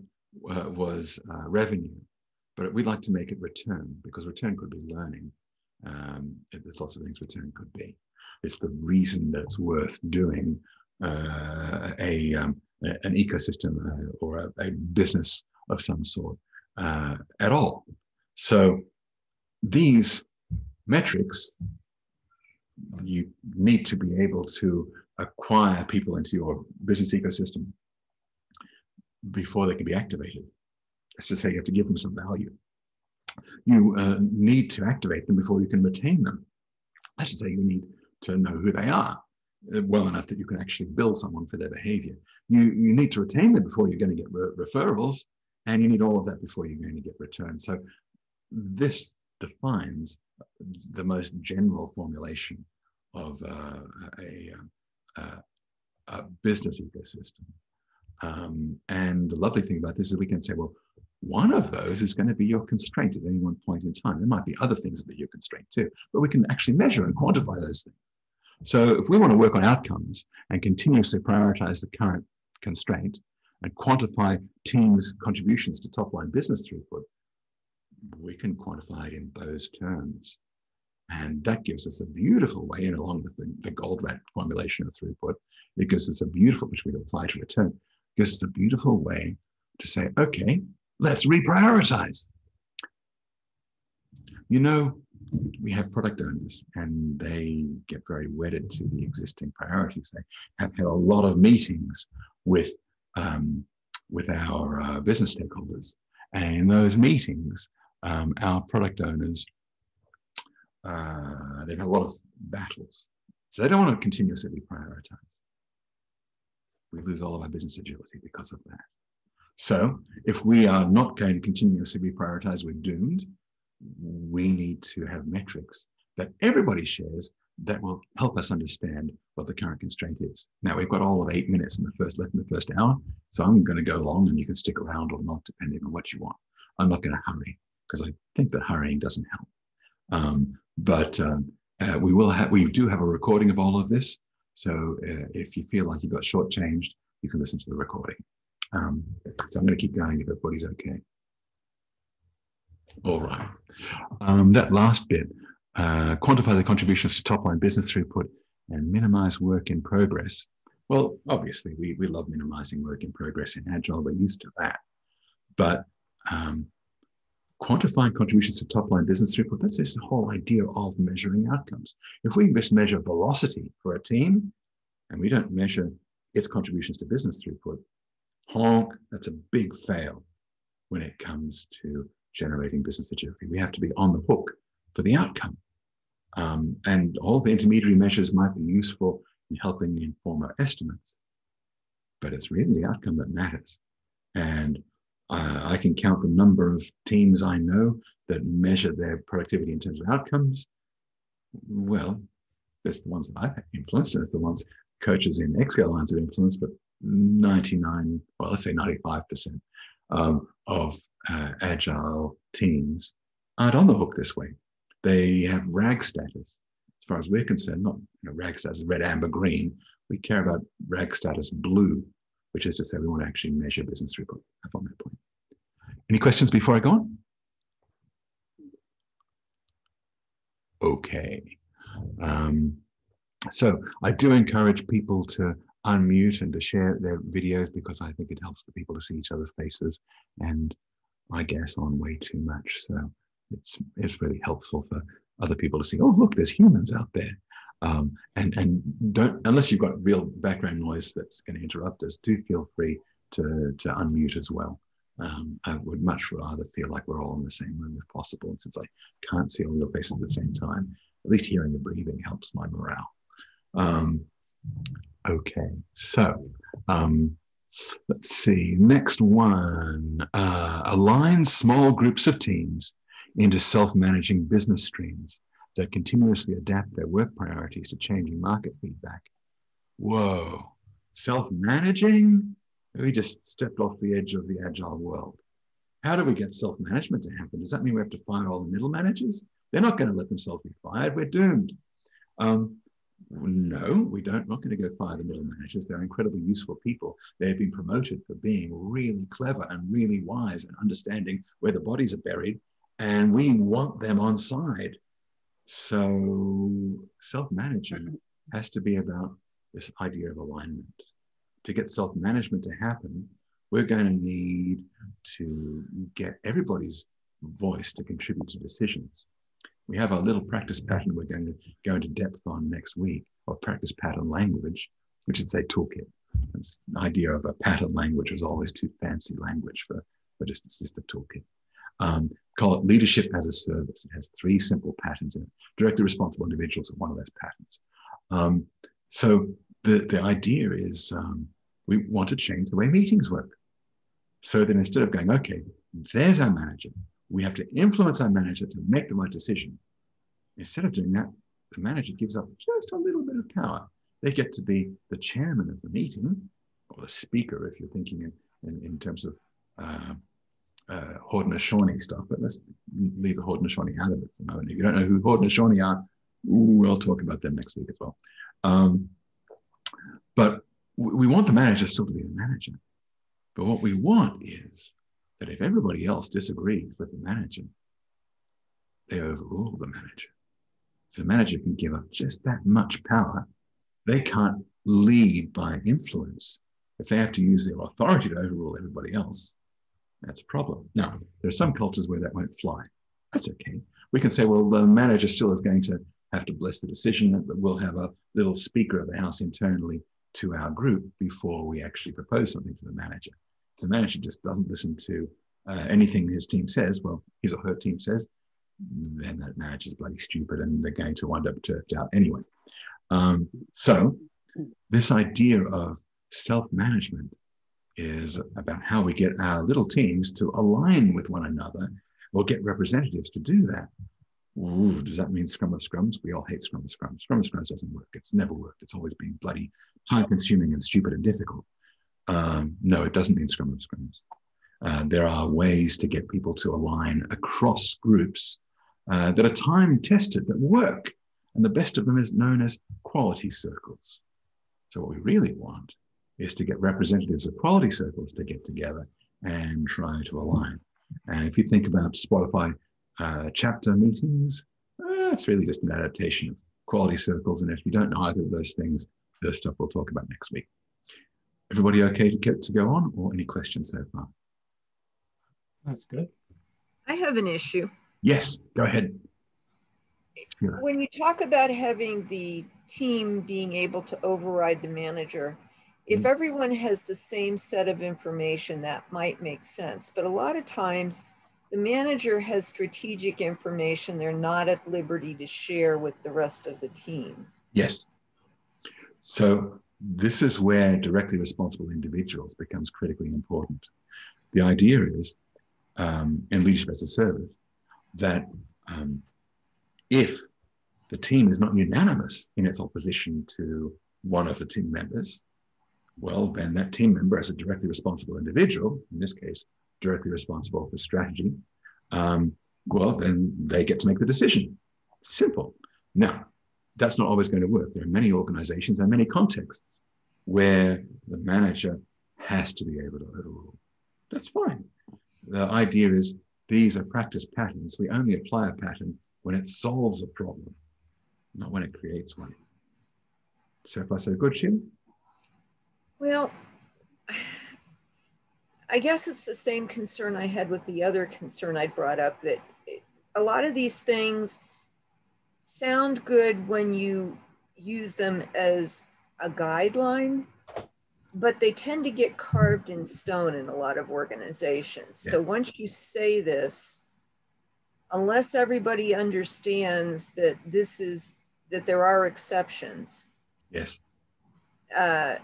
uh, was uh, revenue, but we'd like to make it return because return could be learning. Um, there's lots of things return could be. It's the reason that's worth doing uh, a, um, an ecosystem uh, or a, a, business of some sort uh, at all. So these metrics, you need to be able to acquire people into your business ecosystem before they can be activated. That's to say, you have to give them some value. You uh, need to activate them before you can retain them. That's to say, you need to know who they are uh, well enough that you can actually build someone for their behavior. You, you need to retain them before you're going to get re- referrals, and you need all of that before you're going to get returns. So this defines the most general formulation of uh, a, a, business ecosystem. Um, and the lovely thing about this is we can say, well, one of those is going to be your constraint at any one point in time. There might be other things that are your constraint too, but we can actually measure and quantify those things. So if we want to work on outcomes and continuously prioritize the current constraint and quantify teams' contributions to top line business throughput, we can quantify it in those terms. And that gives us a beautiful way, and along with the, the Goldratt formulation of throughput, it gives us a beautiful, which we apply to return, gives us a beautiful way to say, okay, let's reprioritize. You know, we have product owners and they get very wedded to the existing priorities. They have had a lot of meetings with, um, with our uh, business stakeholders. And in those meetings, um, our product owners, uh, they've had a lot of battles. So they don't want to continuously prioritize. We lose all of our business agility because of that. So if we are not going to continuously reprioritize, we're doomed. We need to have metrics that everybody shares that will help us understand what the current constraint is. Now we've got all of eight minutes in the first left in the first hour, so I'm going to go long, and you can stick around or not depending on what you want. I'm not going to hurry because I think that hurrying doesn't help. Um, but um, uh, we will have, we do have a recording of all of this. So uh, if you feel like you got shortchanged, you can listen to the recording. Um, so I'm going to keep going if everybody's okay. All right. Um, that last bit, uh, quantify the contributions to top line business throughput and minimize work in progress. Well, obviously, we, we love minimizing work in progress in Agile. We're used to that. But um, quantifying contributions to top line business throughput, that's this whole idea of measuring outcomes. If we just measure velocity for a team and we don't measure its contributions to business throughput, honk, that's a big fail when it comes to generating business agility. We have to be on the hook for the outcome. Um, and all the intermediary measures might be useful in helping inform our estimates, but it's really the outcome that matters. And uh, I can count the number of teams I know that measure their productivity in terms of outcomes. Well, there's the ones that I've influenced, and it's the ones coaches in Xscale Alliance have influenced, but 99, well, let's say 95% um, of uh, agile teams aren't on the hook this way. They have RAG status. As far as we're concerned, not you know, RAG status red, amber, green. We care about RAG status blue, which is to say we want to actually measure business throughput on that point. Any questions before I go on? Okay. Um, so I do encourage people to unmute and to share their videos because I think it helps for people to see each other's faces and I guess on way too much. So it's it's really helpful for other people to see, oh look, there's humans out there. Um, and and don't unless you've got real background noise that's going to interrupt us, do feel free to to unmute as well. Um, I would much rather feel like we're all in the same room if possible. And since I can't see all your faces at the same time, at least hearing your breathing helps my morale. Um, Okay, so um, let's see. Next one uh, align small groups of teams into self managing business streams that continuously adapt their work priorities to changing market feedback. Whoa, self managing? We just stepped off the edge of the agile world. How do we get self management to happen? Does that mean we have to fire all the middle managers? They're not going to let themselves be fired. We're doomed. Um, no, we don't. Not going to go fire the middle managers. They're incredibly useful people. They've been promoted for being really clever and really wise and understanding where the bodies are buried. And we want them on side. So self management mm-hmm. has to be about this idea of alignment. To get self management to happen, we're going to need to get everybody's voice to contribute to decisions. We have a little practice pattern we're going to go into depth on next week, or practice pattern language, which is a toolkit. This idea of a pattern language was always too fancy language for, for just, just a toolkit. Um, call it leadership as a service. It has three simple patterns in it. Directly responsible individuals are one of those patterns. Um, so the, the idea is um, we want to change the way meetings work. So that instead of going, okay, there's our manager, we have to influence our manager to make the right decision. Instead of doing that, the manager gives up just a little bit of power. They get to be the chairman of the meeting, or the speaker, if you're thinking in, in, in terms of uh, uh, Haudenosaunee stuff. But let's leave the Haudenosaunee out of it for a moment. If you don't know who Haudenosaunee are, we'll talk about them next week as well. Um, but we want the manager still to be the manager. But what we want is that if everybody else disagrees with the manager, they overrule the manager. If the manager can give up just that much power, they can't lead by influence. If they have to use their authority to overrule everybody else, that's a problem. Now, there are some cultures where that won't fly. That's okay. We can say, well, the manager still is going to have to bless the decision, but we'll have a little speaker of the house internally to our group before we actually propose something to the manager. If the manager just doesn't listen to uh, anything his team says, well, his or her team says, then that manager's bloody stupid and they're going to wind up turfed out anyway. Um, so, this idea of self management is about how we get our little teams to align with one another or get representatives to do that. Ooh, does that mean scrum of scrums? We all hate scrum of scrums. Scrum of scrums doesn't work. It's never worked. It's always been bloody time consuming and stupid and difficult. Um, no, it doesn't mean scrum of scrums. Uh, there are ways to get people to align across groups uh, that are time tested, that work. And the best of them is known as quality circles. So, what we really want is to get representatives of quality circles to get together and try to align. And if you think about Spotify uh, chapter meetings, uh, it's really just an adaptation of quality circles. And if you don't know either of those things, the stuff we'll talk about next week. Everybody okay to get to go on, or any questions so far? That's good. I have an issue. Yes, go ahead. When you talk about having the team being able to override the manager, if mm-hmm. everyone has the same set of information, that might make sense. But a lot of times, the manager has strategic information they're not at liberty to share with the rest of the team. Yes. So this is where directly responsible individuals becomes critically important. The idea is, um, in leadership as a service, that um, if the team is not unanimous in its opposition to one of the team members, well, then that team member, as a directly responsible individual, in this case, directly responsible for strategy, um, well, then they get to make the decision. Simple. Now, that's not always going to work. There are many organizations and many contexts where the manager has to be able to overrule. That's fine. The idea is these are practice patterns. We only apply a pattern when it solves a problem, not when it creates one. So if I say good, Sheila? Well, I guess it's the same concern I had with the other concern I brought up that a lot of these things sound good when you use them as a guideline, but they tend to get carved in stone in a lot of organizations. Yeah. So once you say this, unless everybody understands that this is that there are exceptions. Yes. uh,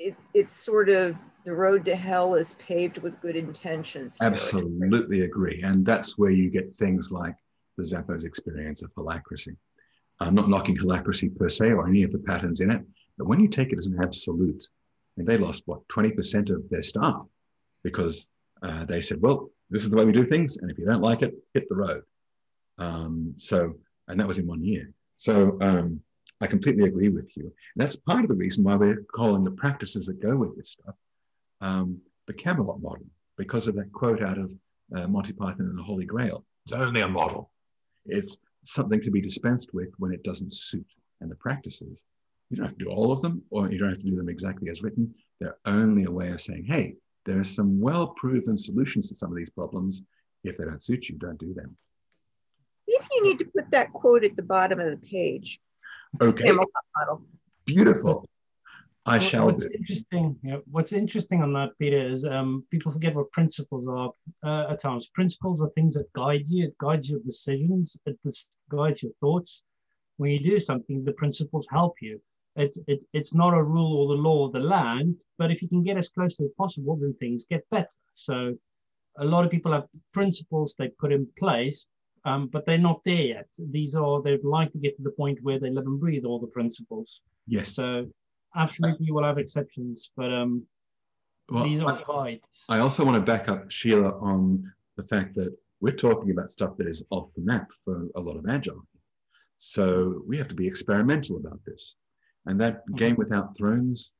it, it's sort of the road to hell is paved with good intentions. Absolutely agree. And that's where you get things like the Zappos experience of holacracy. I'm not knocking holacracy per se or any of the patterns in it, but when you take it as an absolute, and they lost what 20% of their staff because uh, they said, well, this is the way we do things, and if you don't like it, hit the road. Um, so, and that was in one year. So um, I completely agree with you. And that's part of the reason why we're calling the practices that go with this stuff um, the Camelot model, because of that quote out of uh, Monty Python and the Holy Grail. It's only a model. It's something to be dispensed with when it doesn't suit. And the practices, you don't have to do all of them, or you don't have to do them exactly as written. They're only a way of saying, hey, there are some well proven solutions to some of these problems. If they don't suit you, don't do them. If you need to put that quote at the bottom of the page. Okay. Beautiful. I what, shall what's do. Interesting. Yeah, what's interesting on that, Peter, is um, people forget what principles are uh, at times. Principles are things that guide you. It guides your decisions. It guides your thoughts. When you do something, the principles help you it's it's it's not a rule or the law of the land but if you can get as close as possible then things get better so a lot of people have principles they put in place um, but they're not there yet. These are they'd like to get to the point where they live and breathe all the principles. Yes. So absolutely you will have exceptions but um well, these are guides i also want to back up sheila on the fact that we're talking about stuff that is off the map for a lot of agile. So we have to be experimental about this. And that mm-hmm. Game Without Thrones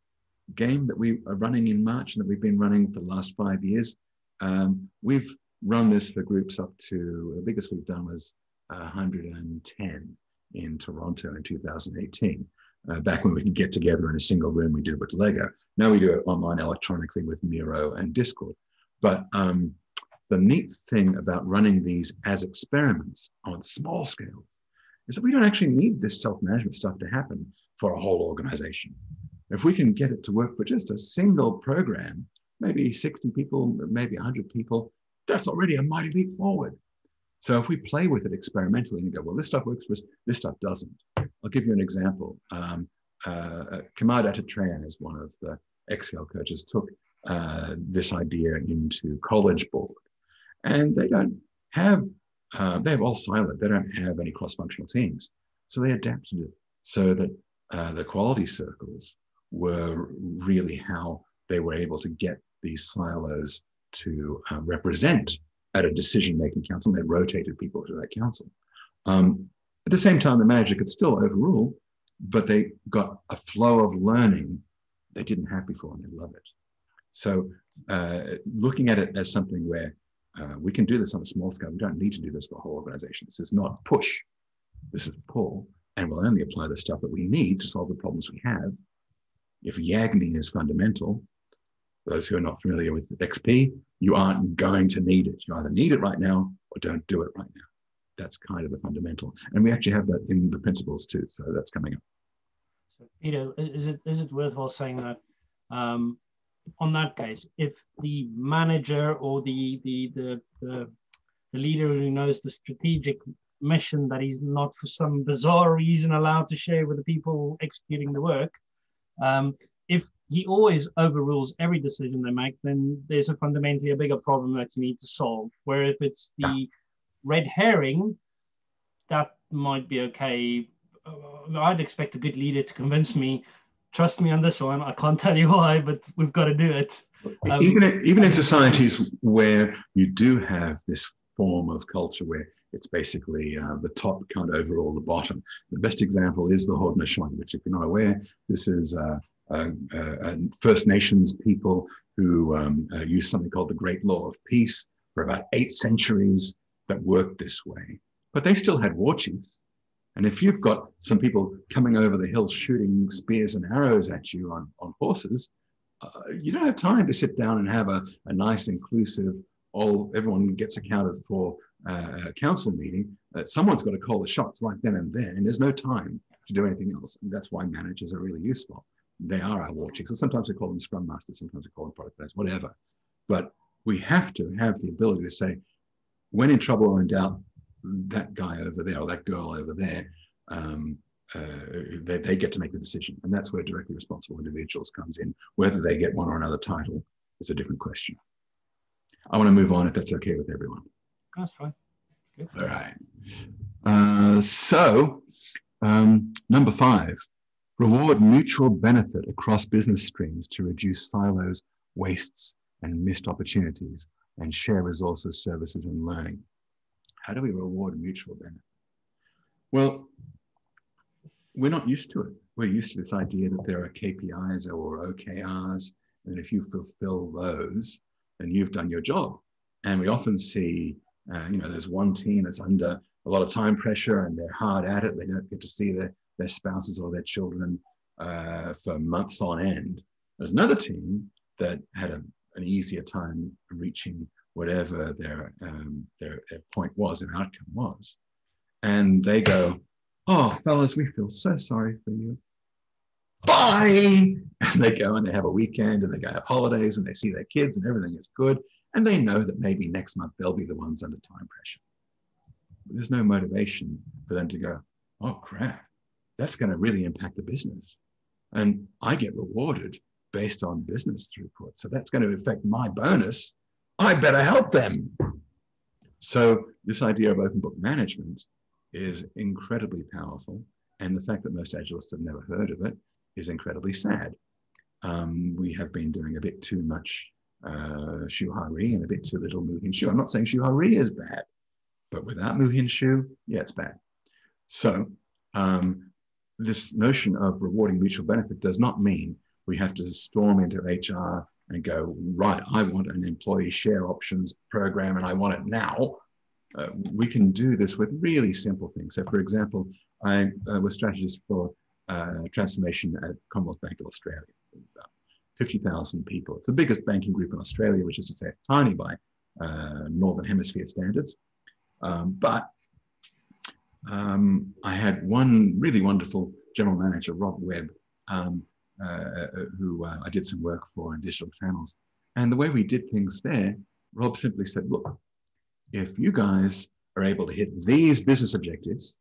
game that we are running in March and that we've been running for the last five years, um, we've run this for groups up to the biggest we've done was 110 in Toronto in 2018. Uh, back when we could get together in a single room, we did it with Lego. Now we do it online electronically with Miro and Discord. But um, the neat thing about running these as experiments on small scales is that we don't actually need this self-management stuff to happen for a whole organization. If we can get it to work for just a single program, maybe 60 people, maybe 100 people, that's already a mighty leap forward. So if we play with it experimentally and go, well, this stuff works for us, this stuff doesn't. I'll give you an example. Um, uh, Kamad Atatreyan is one of the Xscale coaches, took uh, this idea into College Board. And they don't have, uh, they have all silent, they don't have any cross-functional teams. So they adapted it so that uh, the quality circles were really how they were able to get these silos to uh, represent at a decision-making council. And they rotated people through that council. Um, at the same time, the manager could still overrule, but they got a flow of learning they didn't have before, and they love it. So, uh, looking at it as something where uh, we can do this on a small scale, we don't need to do this for a whole organization. This is not push, this is pull and we'll only apply the stuff that we need to solve the problems we have. If Yagni is fundamental, those who are not familiar with XP, you aren't going to need it. You either need it right now or don't do it right now. That's kind of the fundamental. And we actually have that in the principles too. So that's coming up. So, Peter, is it is it worthwhile saying that um, on that case, if the manager or the the the the, the leader who knows the strategic mission that he's not for some bizarre reason allowed to share with the people executing the work. Um, if he always overrules every decision they make, then there's a fundamentally a bigger problem that you need to solve. Where if it's the red herring, that might be okay. Uh, I'd expect a good leader to convince me. Trust me on this one. I can't tell you why, but we've got to do it. Um, even in, even in societies where you do have this form of culture where it's basically uh, the top can't overall the bottom. The best example is the Haudenosaunee, which, if you're not aware, this is uh, uh, uh First Nations people who um, uh, use something called the Great Law of Peace for about eight centuries that worked this way. But they still had war chiefs. And if you've got some people coming over the hills shooting spears and arrows at you on, on horses, uh, you don't have time to sit down and have a, a nice, inclusive, all everyone gets accounted for uh, council meeting, uh, someone's got to call the shots right then and there, and there's no time to do anything else. And that's why managers are really useful. They are our war chiefs. And sometimes we call them scrum masters, sometimes we call them product owners, whatever. But we have to have the ability to say, when in trouble or in doubt, that guy over there or that girl over there, um, uh, they, they get to make the decision. And that's where directly responsible individuals comes in. Whether they get one or another title is a different question. I want to move on if that's okay with everyone. That's fine. Good. All right. Uh, so, um, number five, reward mutual benefit across business streams to reduce silos, wastes, and missed opportunities, and share resources, services, and learning. How do we reward mutual benefit? Well, we're not used to it. We're used to this idea that there are KPIs or OKRs, and if you fulfill those, then you've done your job. And we often see, uh, you know, there's one team that's under a lot of time pressure and they're hard at it. They don't get to see their, their spouses or their children uh, for months on end. There's another team that had a, an easier time reaching whatever their, um, their, their point was, their outcome was. And they go, Oh, fellas, we feel so sorry for you. Bye. And they go and they have a weekend and they go have holidays and they see their kids and everything is good. And they know that maybe next month they'll be the ones under time pressure. But there's no motivation for them to go, oh crap, that's going to really impact the business. And I get rewarded based on business throughput. So that's going to affect my bonus. I better help them. So this idea of open book management is incredibly powerful. And the fact that most agilists have never heard of it is incredibly sad. Um, we have been doing a bit too much uh, Shuhari and a bit too little Muhin Shu. I'm not saying Shuhari is bad, but without Muhin Shu, yeah, it's bad. So um, this notion of rewarding mutual benefit does not mean we have to storm into HR and go, right, I want an employee share options program and I want it now. Uh, we can do this with really simple things. So, for example, I uh, was strategist for uh, transformation at Commonwealth Bank of Australia. 50,000 people. It's the biggest banking group in Australia, which is to say it's tiny by uh, Northern Hemisphere standards. Um, but um, I had one really wonderful general manager, Rob Webb, um, uh, who uh, I did some work for in digital channels. And the way we did things there, Rob simply said, look, if you guys are able to hit these business objectives,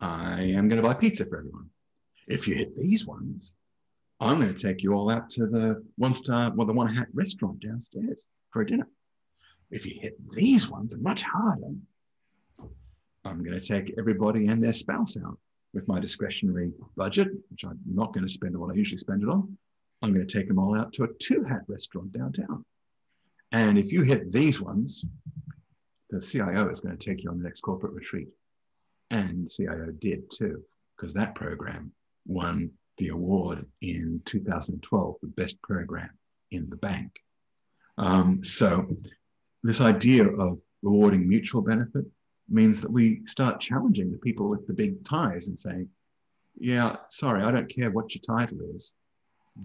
I am going to buy pizza for everyone. If you hit these ones, I'm going to take you all out to the one star, well, the one hat restaurant downstairs for a dinner. If you hit these ones much harder, I'm going to take everybody and their spouse out with my discretionary budget, which I'm not going to spend on what I usually spend it on. I'm going to take them all out to a two hat restaurant downtown. And if you hit these ones, the CIO is going to take you on the next corporate retreat. And CIO did too, because that program won the award in 2012 the best program in the bank. Um, so this idea of rewarding mutual benefit means that we start challenging the people with the big ties and saying, yeah, sorry, I don't care what your title is.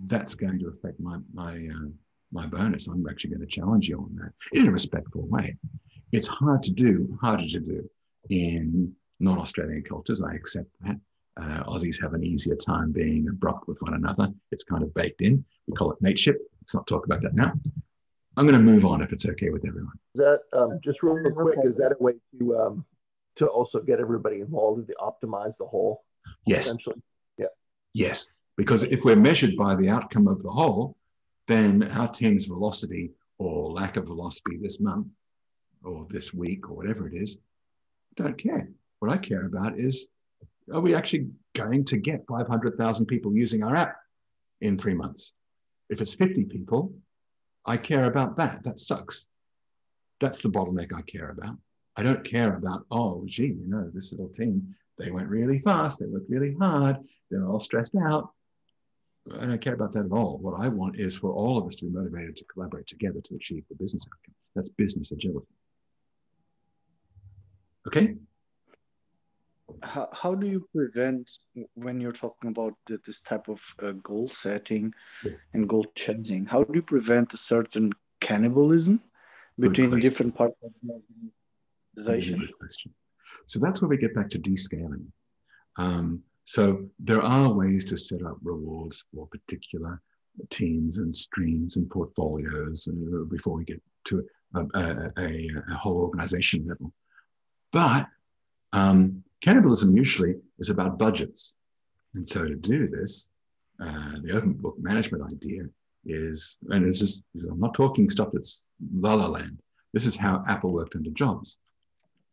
That's going to affect my, my, uh, my bonus. I'm actually going to challenge you on that in a respectful way. It's hard to do, harder to do in non-Australian cultures. I accept that. Uh, Aussies have an easier time being abrupt with one another. It's kind of baked in. We call it mateship. Let's not talk about that now. I'm going to move on if it's okay with everyone. Is that um, just real quick? Is that a way to um, to also get everybody involved to optimize the whole? Yes. Essentially. Yeah. Yes, because if we're measured by the outcome of the whole, then our team's velocity or lack of velocity this month or this week or whatever it is, I don't care. What I care about is are we actually going to get 500,000 people using our app in three months? If it's 50 people, I care about that. That sucks. That's the bottleneck I care about. I don't care about, oh, gee, you know, this little team, they went really fast, they worked really hard, they're all stressed out. I don't care about that at all. What I want is for all of us to be motivated to collaborate together to achieve the business outcome. That's business agility. Okay? How, how do you prevent when you're talking about this type of uh, goal setting yes. and goal changing how do you prevent a certain cannibalism between different parts of the organization? So that's where we get back to descaling. Um, so there are ways to set up rewards for particular teams and streams and portfolios uh, before we get to a, a, a, a whole organization level. But Um, cannibalism usually is about budgets. And so to do this, uh, the open book management idea is, and this is, I'm not talking stuff that's la la land. This is how Apple worked under Jobs.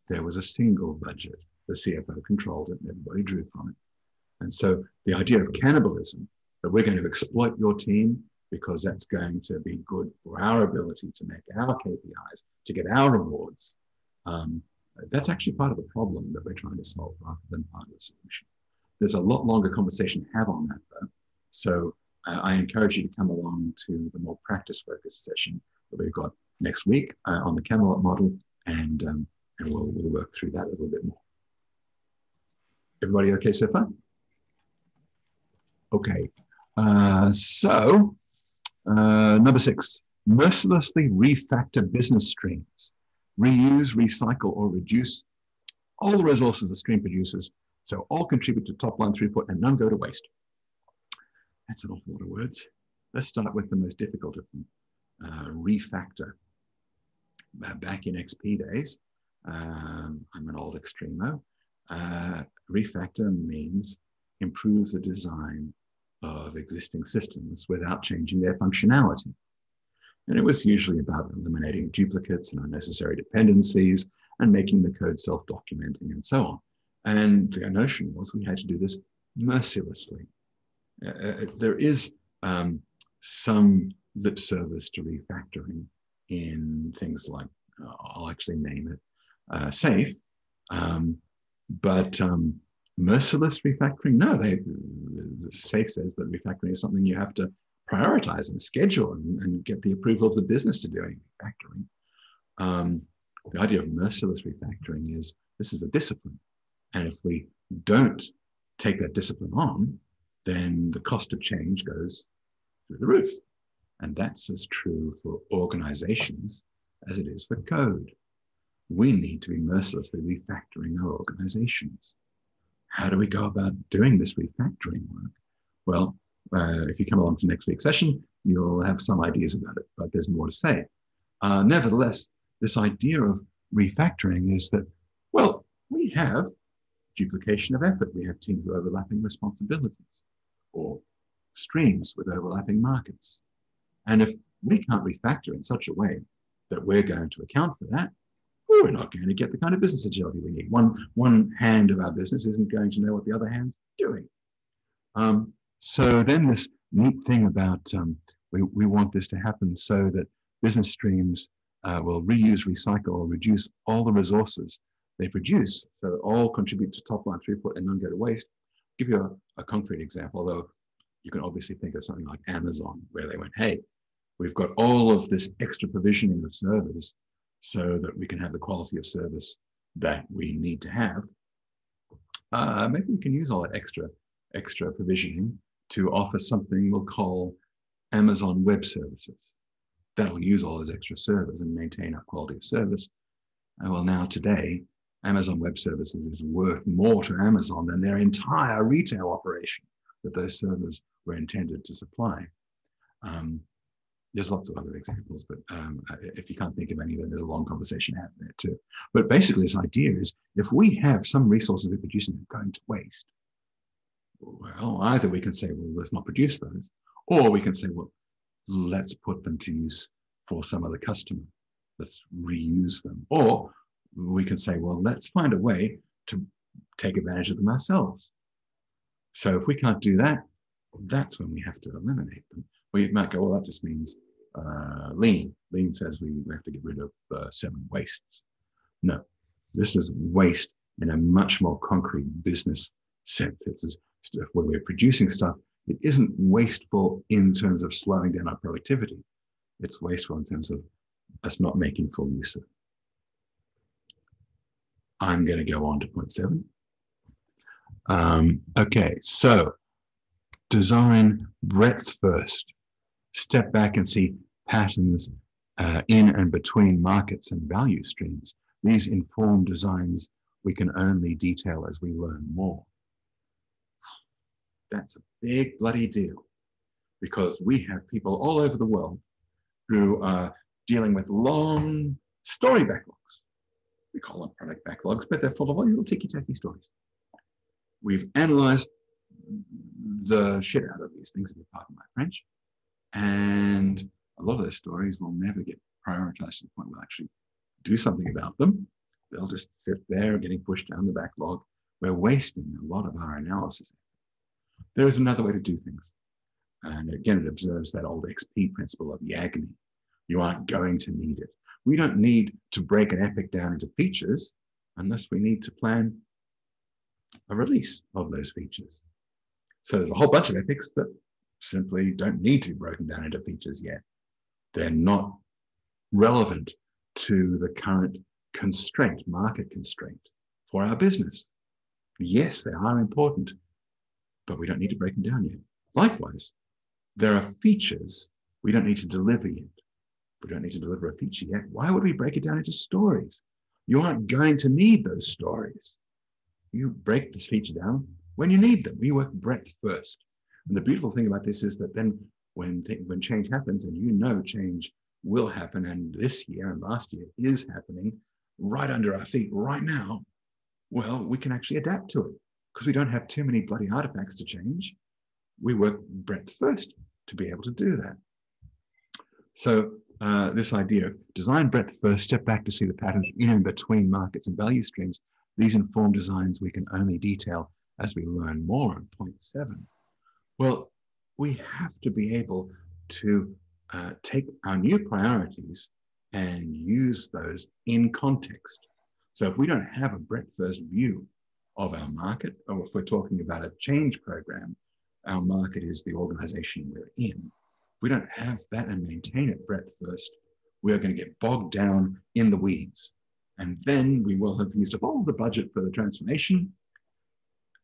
There was a single budget. The CFO controlled it and everybody drew from it. And so the idea of cannibalism, that we're going to exploit your team because that's going to be good for our ability to make our KPIs, to get our rewards. Um, that's actually part of the problem that we're trying to solve rather than part of the solution. There's a lot longer conversation to have on that though. So uh, I encourage you to come along to the more practice focused session that we've got next week uh, on the Camelot model and, um, and we'll, we'll work through that a little bit more. Everybody okay so far? Okay, uh, so uh, number six, mercilessly refactor business streams. Reuse, recycle, or reduce all the resources the stream produces so all contribute to top line throughput and none go to waste. That's an awful lot of words. Let's start with the most difficult of them, uh, refactor. Uh, back in XP days, um, I'm an old extremo, uh, refactor means improve the design of existing systems without changing their functionality. And it was usually about eliminating duplicates and unnecessary dependencies and making the code self-documenting and so on. And the notion was we had to do this mercilessly. Uh, uh there is um, some lip service to refactoring in things like, uh, I'll actually name it, uh, SAFe. Um, but um, merciless refactoring? No, they, SAFe says that refactoring is something you have to prioritize and schedule and, and get the approval of the business to doing refactoring. Um, the idea of merciless refactoring is this is a discipline. And if we don't take that discipline on, then the cost of change goes through the roof. And that's as true for organizations as it is for code. We need to be mercilessly refactoring our organizations how do we go about doing this refactoring work? Well, uh, if you come along to next week's session, you'll have some ideas about it, but there's more to say. Uh, nevertheless, this idea of refactoring is that, well, we have duplication of effort. We have teams with overlapping responsibilities or streams with overlapping markets. And if we can't refactor in such a way that we're going to account for that, we're not going to get the kind of business agility we need. One, one hand of our business isn't going to know what the other hand's doing. Um, so then this neat thing about um, we, we want this to happen so that business streams uh, will reuse, recycle, or reduce all the resources they produce. So all contribute to top line throughput and none go to waste. I'll give you a, a concrete example, although you can obviously think of something like Amazon, where they went, hey, we've got all of this extra provisioning of servers so that we can have the quality of service that we need to have. Uh, maybe we can use all that extra, extra provisioning to offer something we'll call Amazon Web Services. That'll use all those extra servers and maintain our quality of service. Uh, well, now today, Amazon Web Services is worth more to Amazon than their entire retail operation that those servers were intended to supply. Um, there's lots of other examples, but um, if you can't think of any, then there's a long conversation out there too. But basically, this idea is if we have some resources we're producing that are going to waste, well, either we can say, well, let's not produce those, or we can say, well, let's put them to use for some other customer. Let's reuse them. Or we can say, well, let's find a way to take advantage of them ourselves. So if we can't do that, that's when we have to eliminate them we might go, well, that just means uh, lean. Lean says we, have to get rid of uh, seven wastes. No, this is waste in a much more concrete business sense. It's where we're producing stuff. It isn't wasteful in terms of slowing down our productivity. It's wasteful in terms of us not making full use of it. I'm going to go on to point seven. Um, okay, so design breadth first step back and see patterns uh, in and between markets and value streams. These inform designs we can only detail as we learn more. That's a big bloody deal because we have people all over the world who are dealing with long story backlogs. We call them product backlogs, but they're full of all little ticky-tacky stories. We've analyzed the shit out of these things, if you pardon my French, and a lot of those stories will never get prioritized to the point we'll actually do something about them. They'll just sit there getting pushed down the backlog. We're wasting a lot of our analysis. There is another way to do things. And again, it observes that old XP principle of Yagni. You aren't going to need it. We don't need to break an epic down into features unless we need to plan a release of those features. So there's a whole bunch of epics that simply don't need to be broken down into features yet. They're not relevant to the current constraint, market constraint for our business. Yes, they are important, but we don't need to break them down yet. Likewise, there are features we don't need to deliver yet. We don't need to deliver a feature yet. Why would we break it down into stories? You aren't going to need those stories. You break this feature down when you need them. We work breadth first. And the beautiful thing about this is that then when, when change happens, and you know change will happen, and this year and last year is happening right under our feet right now, well, we can actually adapt to it because we don't have too many bloody artifacts to change. We work breadth first to be able to do that. So uh, this idea, of design breadth first, step back to see the patterns in and between markets and value streams. These inform designs we can only detail as we learn more on point seven. Well, we have to be able to uh, take our new priorities and use those in context. So if we don't have a breadth first view of our market, or if we're talking about a change program, our market is the organization we're in. If we don't have that and maintain it breadth first, we are going to get bogged down in the weeds. And then we will have used up all the budget for the transformation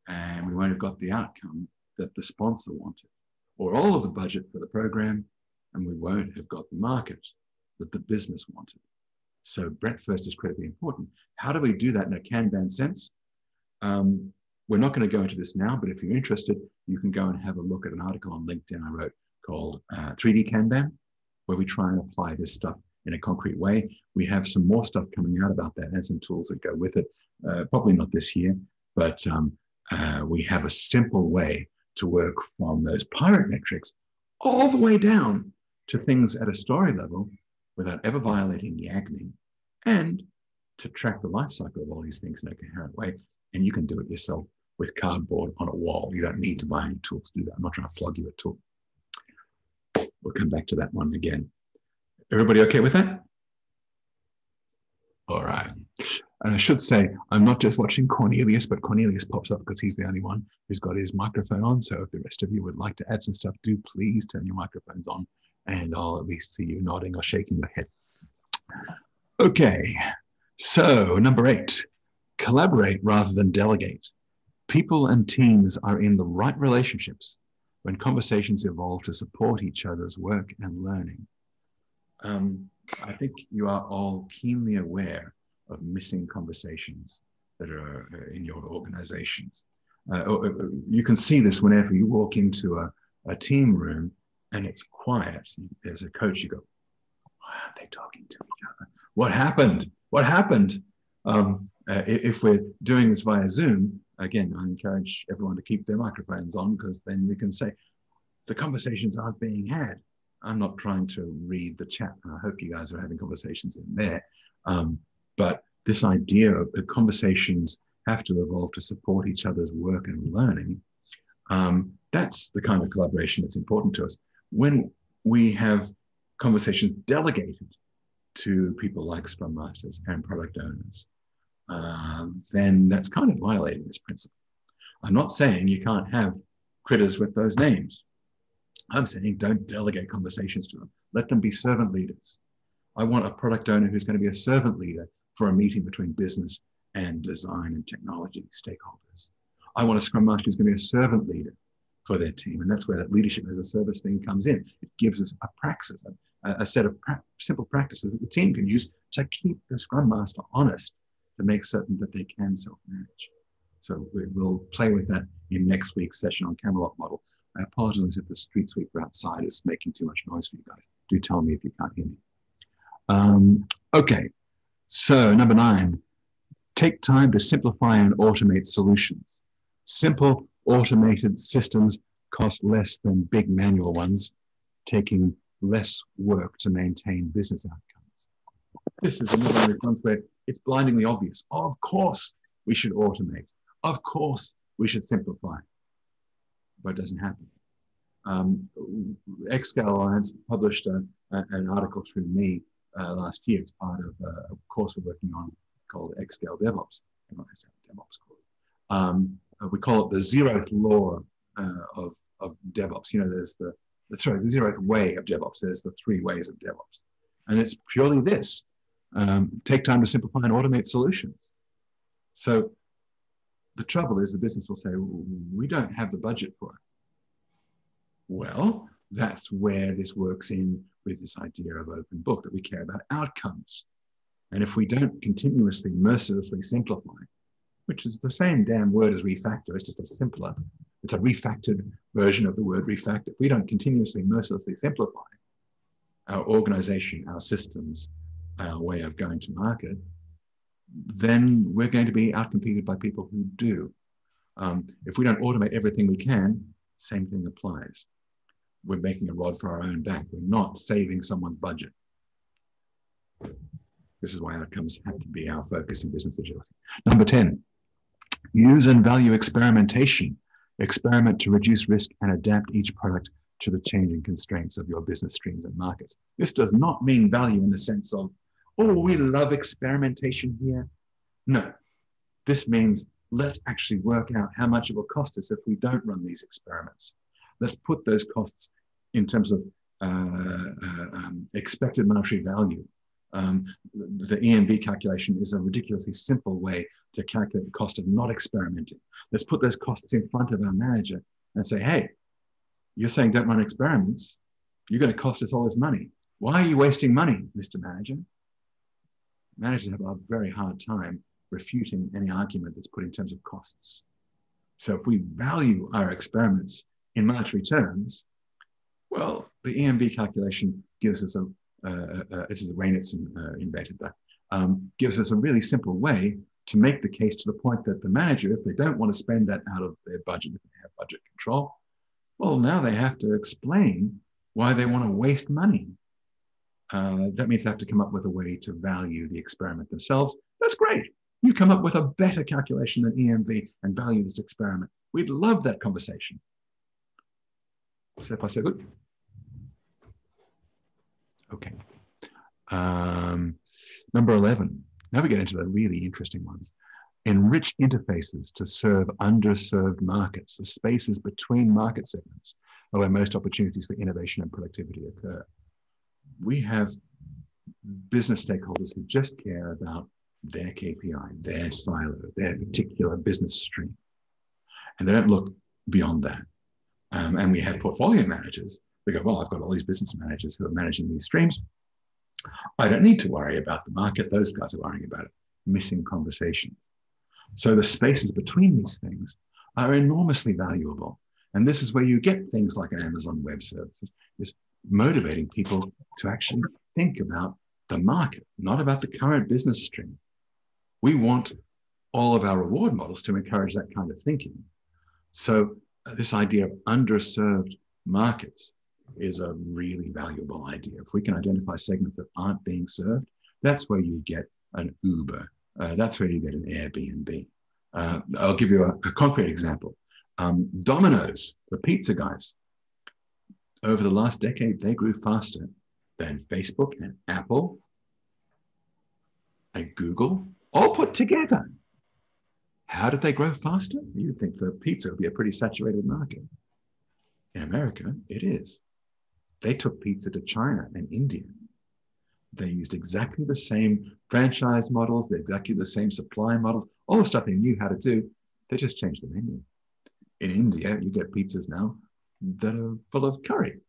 and we won't have got the outcome that the sponsor wanted, or all of the budget for the program, and we won't have got the market that the business wanted. So breadth first is critically important. How do we do that in a Kanban sense? Um, we're not going to go into this now, but if you're interested, you can go and have a look at an article on LinkedIn I wrote called uh, 3D Kanban, where we try and apply this stuff in a concrete way. We have some more stuff coming out about that and some tools that go with it. Uh, probably not this year, but um, uh, we have a simple way to work from those pirate metrics all the way down to things at a story level without ever violating the Yagni and to track the life cycle of all these things in a coherent way. And you can do it yourself with cardboard on a wall. You don't need to buy any tools to do that. I'm not trying to flog you a tool. We'll come back to that one again. Everybody okay with that? All right. And I should say, I'm not just watching Cornelius, but Cornelius pops up because he's the only one who's got his microphone on. So if the rest of you would like to add some stuff, do please turn your microphones on and I'll at least see you nodding or shaking your head. Okay, so number eight, collaborate rather than delegate. People and teams are in the right relationships when conversations evolve to support each other's work and learning. Um, I think you are all keenly aware of missing conversations that are uh, in your organizations. Uh, oh, uh, you can see this whenever you walk into a, a team room and it's quiet. As a coach, you go, why aren't they talking to each other? What happened? What happened? Um, uh, if we're doing this via Zoom, again, I encourage everyone to keep their microphones on because then we can say the conversations aren't being had. I'm not trying to read the chat, I hope you guys are having conversations in there. Um, but this idea of the conversations have to evolve to support each other's work and learning. Um, that's the kind of collaboration that's important to us when we have conversations delegated to people like Scrum Masters and product owners, uh, then that's kind of violating this principle. I'm not saying you can't have critters with those names. I'm saying don't delegate conversations to them. Let them be servant leaders. I want a product owner who's going to be a servant leader for a meeting between business and design and technology stakeholders. I want a scrum master who's going to be a servant leader for their team. And that's where that leadership as a service thing comes in. It gives us a praxis, a, a set of pra- simple practices that the team can use to keep the Scrum Master honest to make certain that they can self manage. So we, will play with that in next week's session on Camelot model. I apologize if the street sweeper outside is making too much noise for you guys. Do tell me if you can't hear me. Um, okay, so number nine, Take time to simplify and automate solutions. Simple automated systems cost less than big manual ones, taking less work to maintain business outcomes. This is another response where it's blindingly obvious. Of course, we should automate. Of course, we should simplify. But it doesn't happen. Um, Alliance published a, a, an article through me uh, last year as part of a course we're working on called Xscale DevOps. DevOps course. Um, uh, we call it the zeroth law uh, of, of DevOps. You know, there's the, the, sorry, the zeroth way of DevOps. There's the three ways of DevOps. And it's purely this. Um, take time to simplify and automate solutions. So the trouble is the business will say, we don't have the budget for it. Well, that's where this works in with this idea of open book that we care about outcomes. And if we don't continuously, mercilessly simplify, which is the same damn word as refactor, it's just a simpler, it's a refactored version of the word refactor. If we don't continuously, mercilessly simplify our organization, our systems, our way of going to market, then we're going to be outcompeted by people who do. Um, if we don't automate everything we can, same thing applies. We're making a rod for our own back. We're not saving someone's budget. This is why outcomes have to be our focus in business agility. Number 10, use and value experimentation. Experiment to reduce risk and adapt each product to the changing constraints of your business streams and markets. This does not mean value in the sense of oh, we love experimentation here. No, this means let's actually work out how much it will cost us if we don't run these experiments. Let's put those costs in terms of uh, uh, um, expected monetary value. Um, the EMV calculation is a ridiculously simple way to calculate the cost of not experimenting. Let's put those costs in front of our manager and say, hey, you're saying don't run experiments. You're going to cost us all this money. Why are you wasting money, Mr. Manager? Managers have a very hard time refuting any argument that's put in terms of costs. So if we value our experiments in monetary terms, well, the EMV calculation gives us a, uh, uh, this is Reinertsen uh, invented that, um, gives us a really simple way to make the case to the point that the manager, if they don't want to spend that out of their budget, if they have budget control, well, now they have to explain why they want to waste money uh, that means they have to come up with a way to value the experiment themselves. That's great. You come up with a better calculation than EMV and value this experiment. We'd love that conversation. Far, so good. Okay. Um, number 11. Now we get into the really interesting ones. Enrich interfaces to serve underserved markets, the spaces between market segments are where most opportunities for innovation and productivity occur we have business stakeholders who just care about their KPI, their silo, their particular business stream. And they don't look beyond that. Um, and we have portfolio managers. They go, well, I've got all these business managers who are managing these streams. I don't need to worry about the market. Those guys are worrying about it, missing conversations. So the spaces between these things are enormously valuable. And this is where you get things like an Amazon Web Services, motivating people to actually think about the market, not about the current business stream. We want all of our reward models to encourage that kind of thinking. So, uh, this idea of underserved markets is a really valuable idea. If we can identify segments that aren't being served, that's where you get an Uber. Uh, that's where you get an Airbnb. Uh, I'll give you a, a concrete example. Um, Domino's, the pizza guys, over the last decade, they grew faster than Facebook and Apple and Google all put together. How did they grow faster? You'd think for pizza would be a pretty saturated market. In America, it is. They took pizza to China and India. They used exactly the same franchise models, the exactly the same supply models, all the stuff they knew how to do. They just changed the menu. In India, you get pizzas now that are full of curry.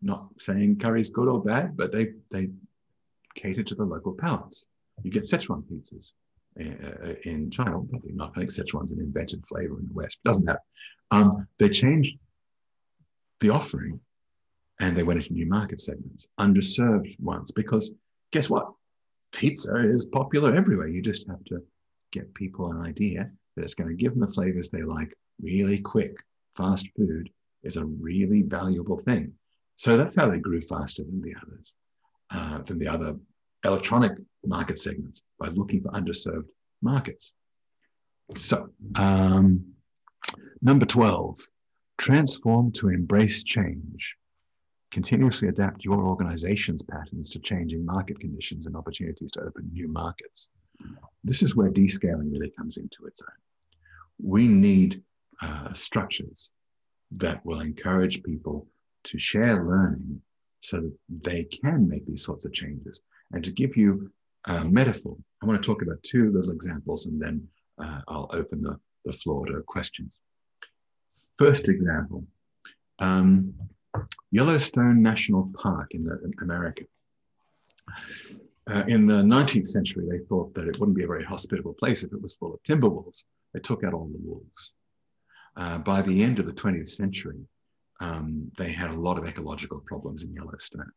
Not saying curry is good or bad, but they they cater to the local palates. You get Szechuan pizzas uh, in China, probably not. I think Szechuan's an invented flavor in the West. Doesn't matter. Um, they changed the offering, and they went into new market segments, underserved ones. Because guess what? Pizza is popular everywhere. You just have to get people an idea that it's going to give them the flavors they like really quick. Fast food is a really valuable thing. So that's how they grew faster than the others, uh, than the other electronic market segments by looking for underserved markets. So, um, number 12, transform to embrace change. Continuously adapt your organization's patterns to changing market conditions and opportunities to open new markets. This is where descaling really comes into its own. We need uh, structures that will encourage people to share learning so that they can make these sorts of changes. And to give you a metaphor, I want to talk about two little examples and then uh, I'll open the, the floor to questions. First example um, Yellowstone National Park in, the, in America. Uh, in the 19th century, they thought that it wouldn't be a very hospitable place if it was full of timber wolves. They took out all the wolves. Uh, by the end of the 20th century, um, they had a lot of ecological problems in Yellowstone.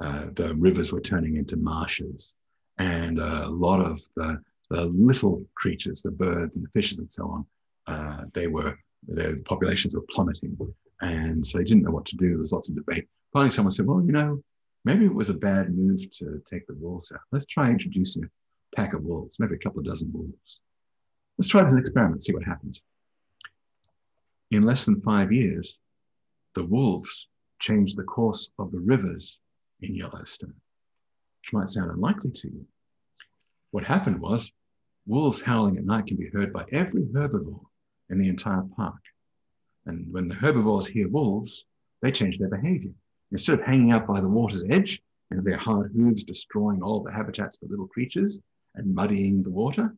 Uh, the rivers were turning into marshes, and a lot of the, the little creatures, the birds and the fishes and so on, uh, they were their populations were plummeting, and so they didn't know what to do. There was lots of debate. Finally, someone said, "Well, you know, maybe it was a bad move to take the wolves out. Let's try introducing a pack of wolves, maybe a couple of dozen wolves. Let's try this experiment, see what happens." In less than five years, the wolves changed the course of the rivers in Yellowstone, which might sound unlikely to you. What happened was wolves howling at night can be heard by every herbivore in the entire park. And when the herbivores hear wolves, they change their behavior. Instead of hanging out by the water's edge and their hard hooves destroying all the habitats for little creatures and muddying the water,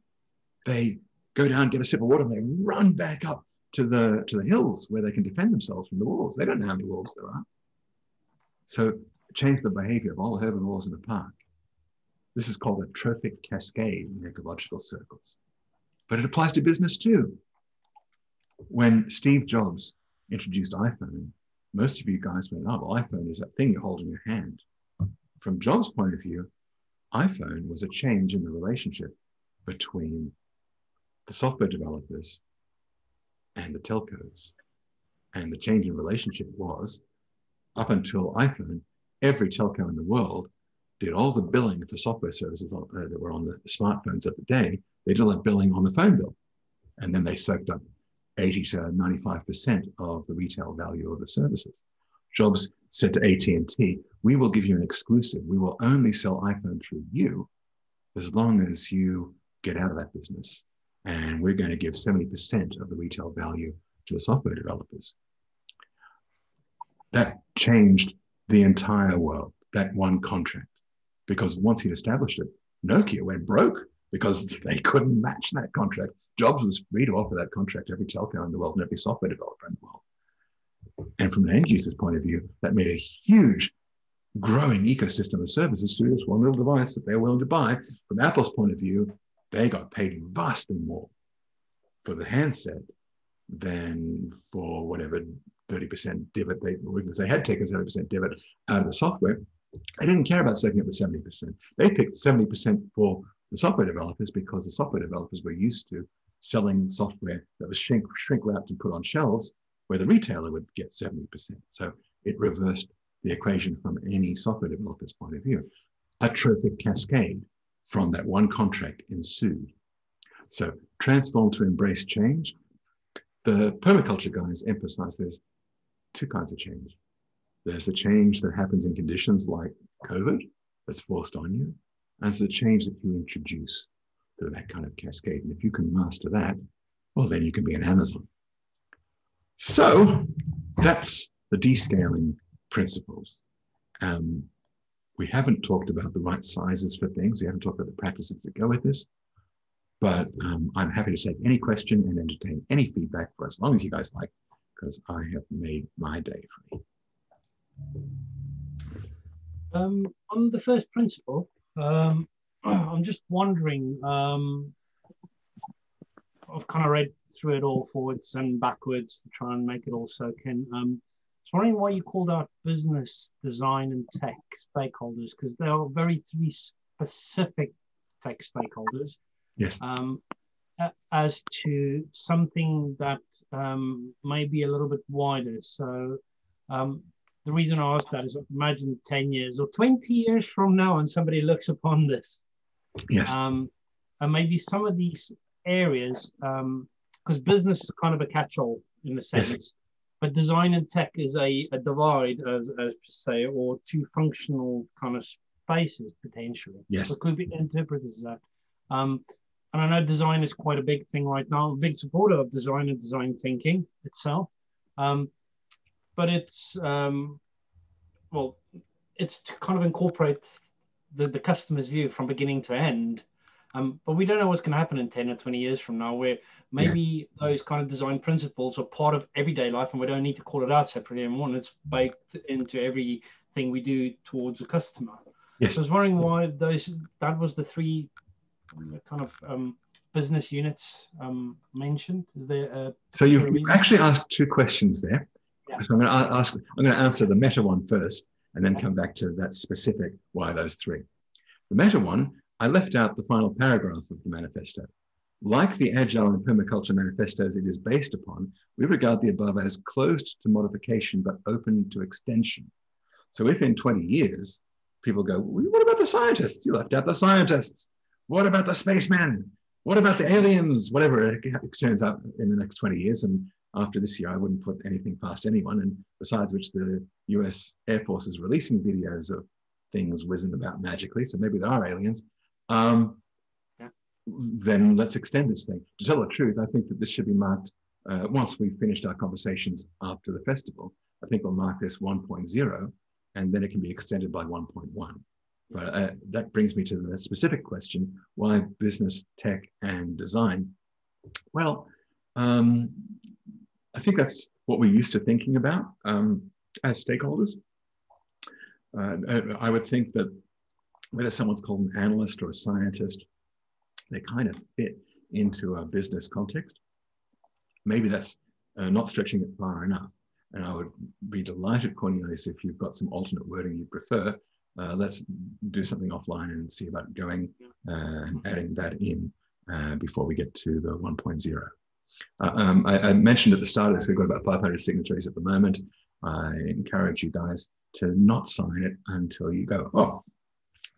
they go down, get a sip of water, and they run back up to the to the hills where they can defend themselves from the wolves. They don't know how many wolves there are. So change the behavior of all the herbivores in the park. This is called a trophic cascade in ecological circles. But it applies to business too. When Steve Jobs introduced iPhone, most of you guys went, oh, well, iPhone is that thing you hold in your hand. From Jobs' point of view, iPhone was a change in the relationship between the software developers and the telcos. And the change in relationship was up until iPhone, every telco in the world did all the billing for software services on, uh, that were on the, the smartphones of the day. They did all that billing on the phone bill. And then they soaked up 80 to 95% of the retail value of the services. Jobs said to AT&T, we will give you an exclusive. We will only sell iPhone through you as long as you get out of that business. And we're going to give 70% of the retail value to the software developers. That changed the entire world, that one contract. Because once he'd established it, Nokia went broke because they couldn't match that contract. Jobs was free to offer that contract to every telco in the world and every software developer in the world. And from an end user's point of view, that made a huge growing ecosystem of services through this one little device that they're willing to buy. From Apple's point of view, they got paid vastly more for the handset than for whatever 30% divot they, if they had taken 70% divot out of the software. They didn't care about soaking up the 70%. They picked 70% for the software developers because the software developers were used to selling software that was shrink, shrink wrapped and put on shelves where the retailer would get 70%. So it reversed the equation from any software developer's point of view. A trophic cascade from that one contract ensued. So transform to embrace change. The permaculture guys emphasize there's two kinds of change. There's a change that happens in conditions like COVID that's forced on you, and there's a change that you introduce through that kind of cascade. And if you can master that, well, then you can be an Amazon. So that's the descaling principles. Um, we haven't talked about the right sizes for things. We haven't talked about the practices that go with this. But um, I'm happy to take any question and entertain any feedback for as long as you guys like, because I have made my day free. Um, on the first principle, um, I'm just wondering. Um, I've kind of read through it all forwards and backwards to try and make it all soak in. Um, was wondering why you called out business, design, and tech stakeholders because they are very three specific tech stakeholders. Yes. Um, as to something that um, may be a little bit wider. So um, the reason I ask that is imagine 10 years or 20 years from now and somebody looks upon this. Yes. Um, and maybe some of these areas, because um, business is kind of a catch-all in a sense, yes. But design and tech is a, a divide, as, as per se, or two functional kind of spaces potentially. Yes. It could be interpreted as that. Um, and I know design is quite a big thing right now. I'm a big supporter of design and design thinking itself. Um, but it's, um, well, it's to kind of incorporate the, the customer's view from beginning to end. Um, but we don't know what's going to happen in 10 or 20 years from now, where maybe yeah. those kind of design principles are part of everyday life and we don't need to call it out separately anymore. And it's baked into everything we do towards a customer. Yes. So I was wondering why those that was the three kind of um, business units um, mentioned? Is there a so you actually asked two questions there. Yeah. So I'm going to ask. I'm going to answer the meta one first, and then come back to that specific why those three. The meta one, I left out the final paragraph of the manifesto. Like the Agile and Permaculture manifestos it is based upon, we regard the above as closed to modification but open to extension. So if in 20 years people go, what about the scientists? You left out the scientists. What about the spaceman? What about the aliens? Whatever it turns out in the next 20 years. And after this year, I wouldn't put anything past anyone. And besides which, the US Air Force is releasing videos of things whizzing about magically. So maybe there are aliens. Um, yeah. Then let's extend this thing. To tell the truth, I think that this should be marked uh, once we've finished our conversations after the festival. I think we'll mark this 1.0 and then it can be extended by 1.1. But uh, that brings me to the specific question why business, tech, and design? Well, um, I think that's what we're used to thinking about um, as stakeholders. Uh, I would think that whether someone's called an analyst or a scientist, they kind of fit into a business context. Maybe that's uh, not stretching it far enough. And I would be delighted, Cornelius, if you've got some alternate wording you prefer, uh, let's do something offline and see about going uh, and adding that in uh, before we get to the 1.0. Uh, um, I, I, mentioned at the start that we've got about 500 signatories at the moment. I encourage you guys to not sign it until you go, oh,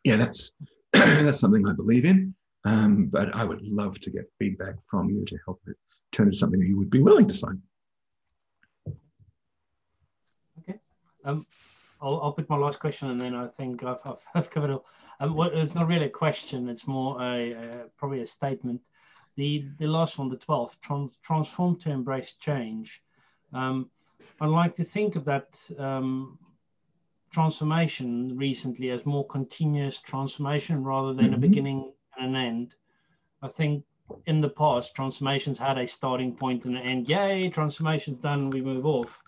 yeah, that's, that's something I believe in. Um, but I would love to get feedback from you to help it turn into something that you would be willing to sign. Okay. Um, I'll, I'll pick my last question and then I think I've, I've, I've covered it. Um, well, it's not really a question, it's more a, a, probably a statement. The, the last one, the 12th, trans, transform to embrace change. Um, I'd like to think of that um, transformation recently as more continuous transformation rather than mm-hmm. a beginning and an end. I think in the past, transformations had a starting point and an end. Yay, transformation's done, we move off.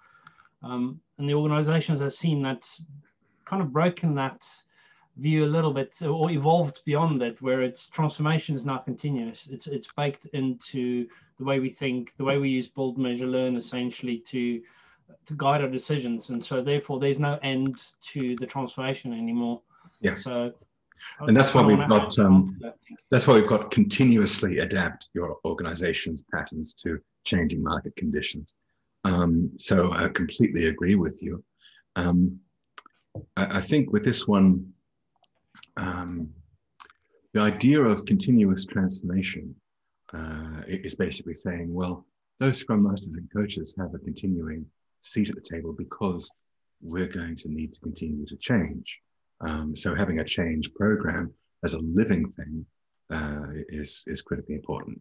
Um, and the organizations have seen that kind of broken that view a little bit or evolved beyond that where its transformation is now continuous it's it's baked into the way we think the way we use build measure learn essentially to to guide our decisions and so therefore there's no end to the transformation anymore. Yeah. So and that's why we've got um, that's why we've got continuously adapt your organization's patterns to changing market conditions. Um, so I completely agree with you. Um, I, I, think with this one, um, the idea of continuous transformation uh, is basically saying, well, those scrum masters and coaches have a continuing seat at the table because we're going to need to continue to change. Um, so having a change program as a living thing uh, is, is critically important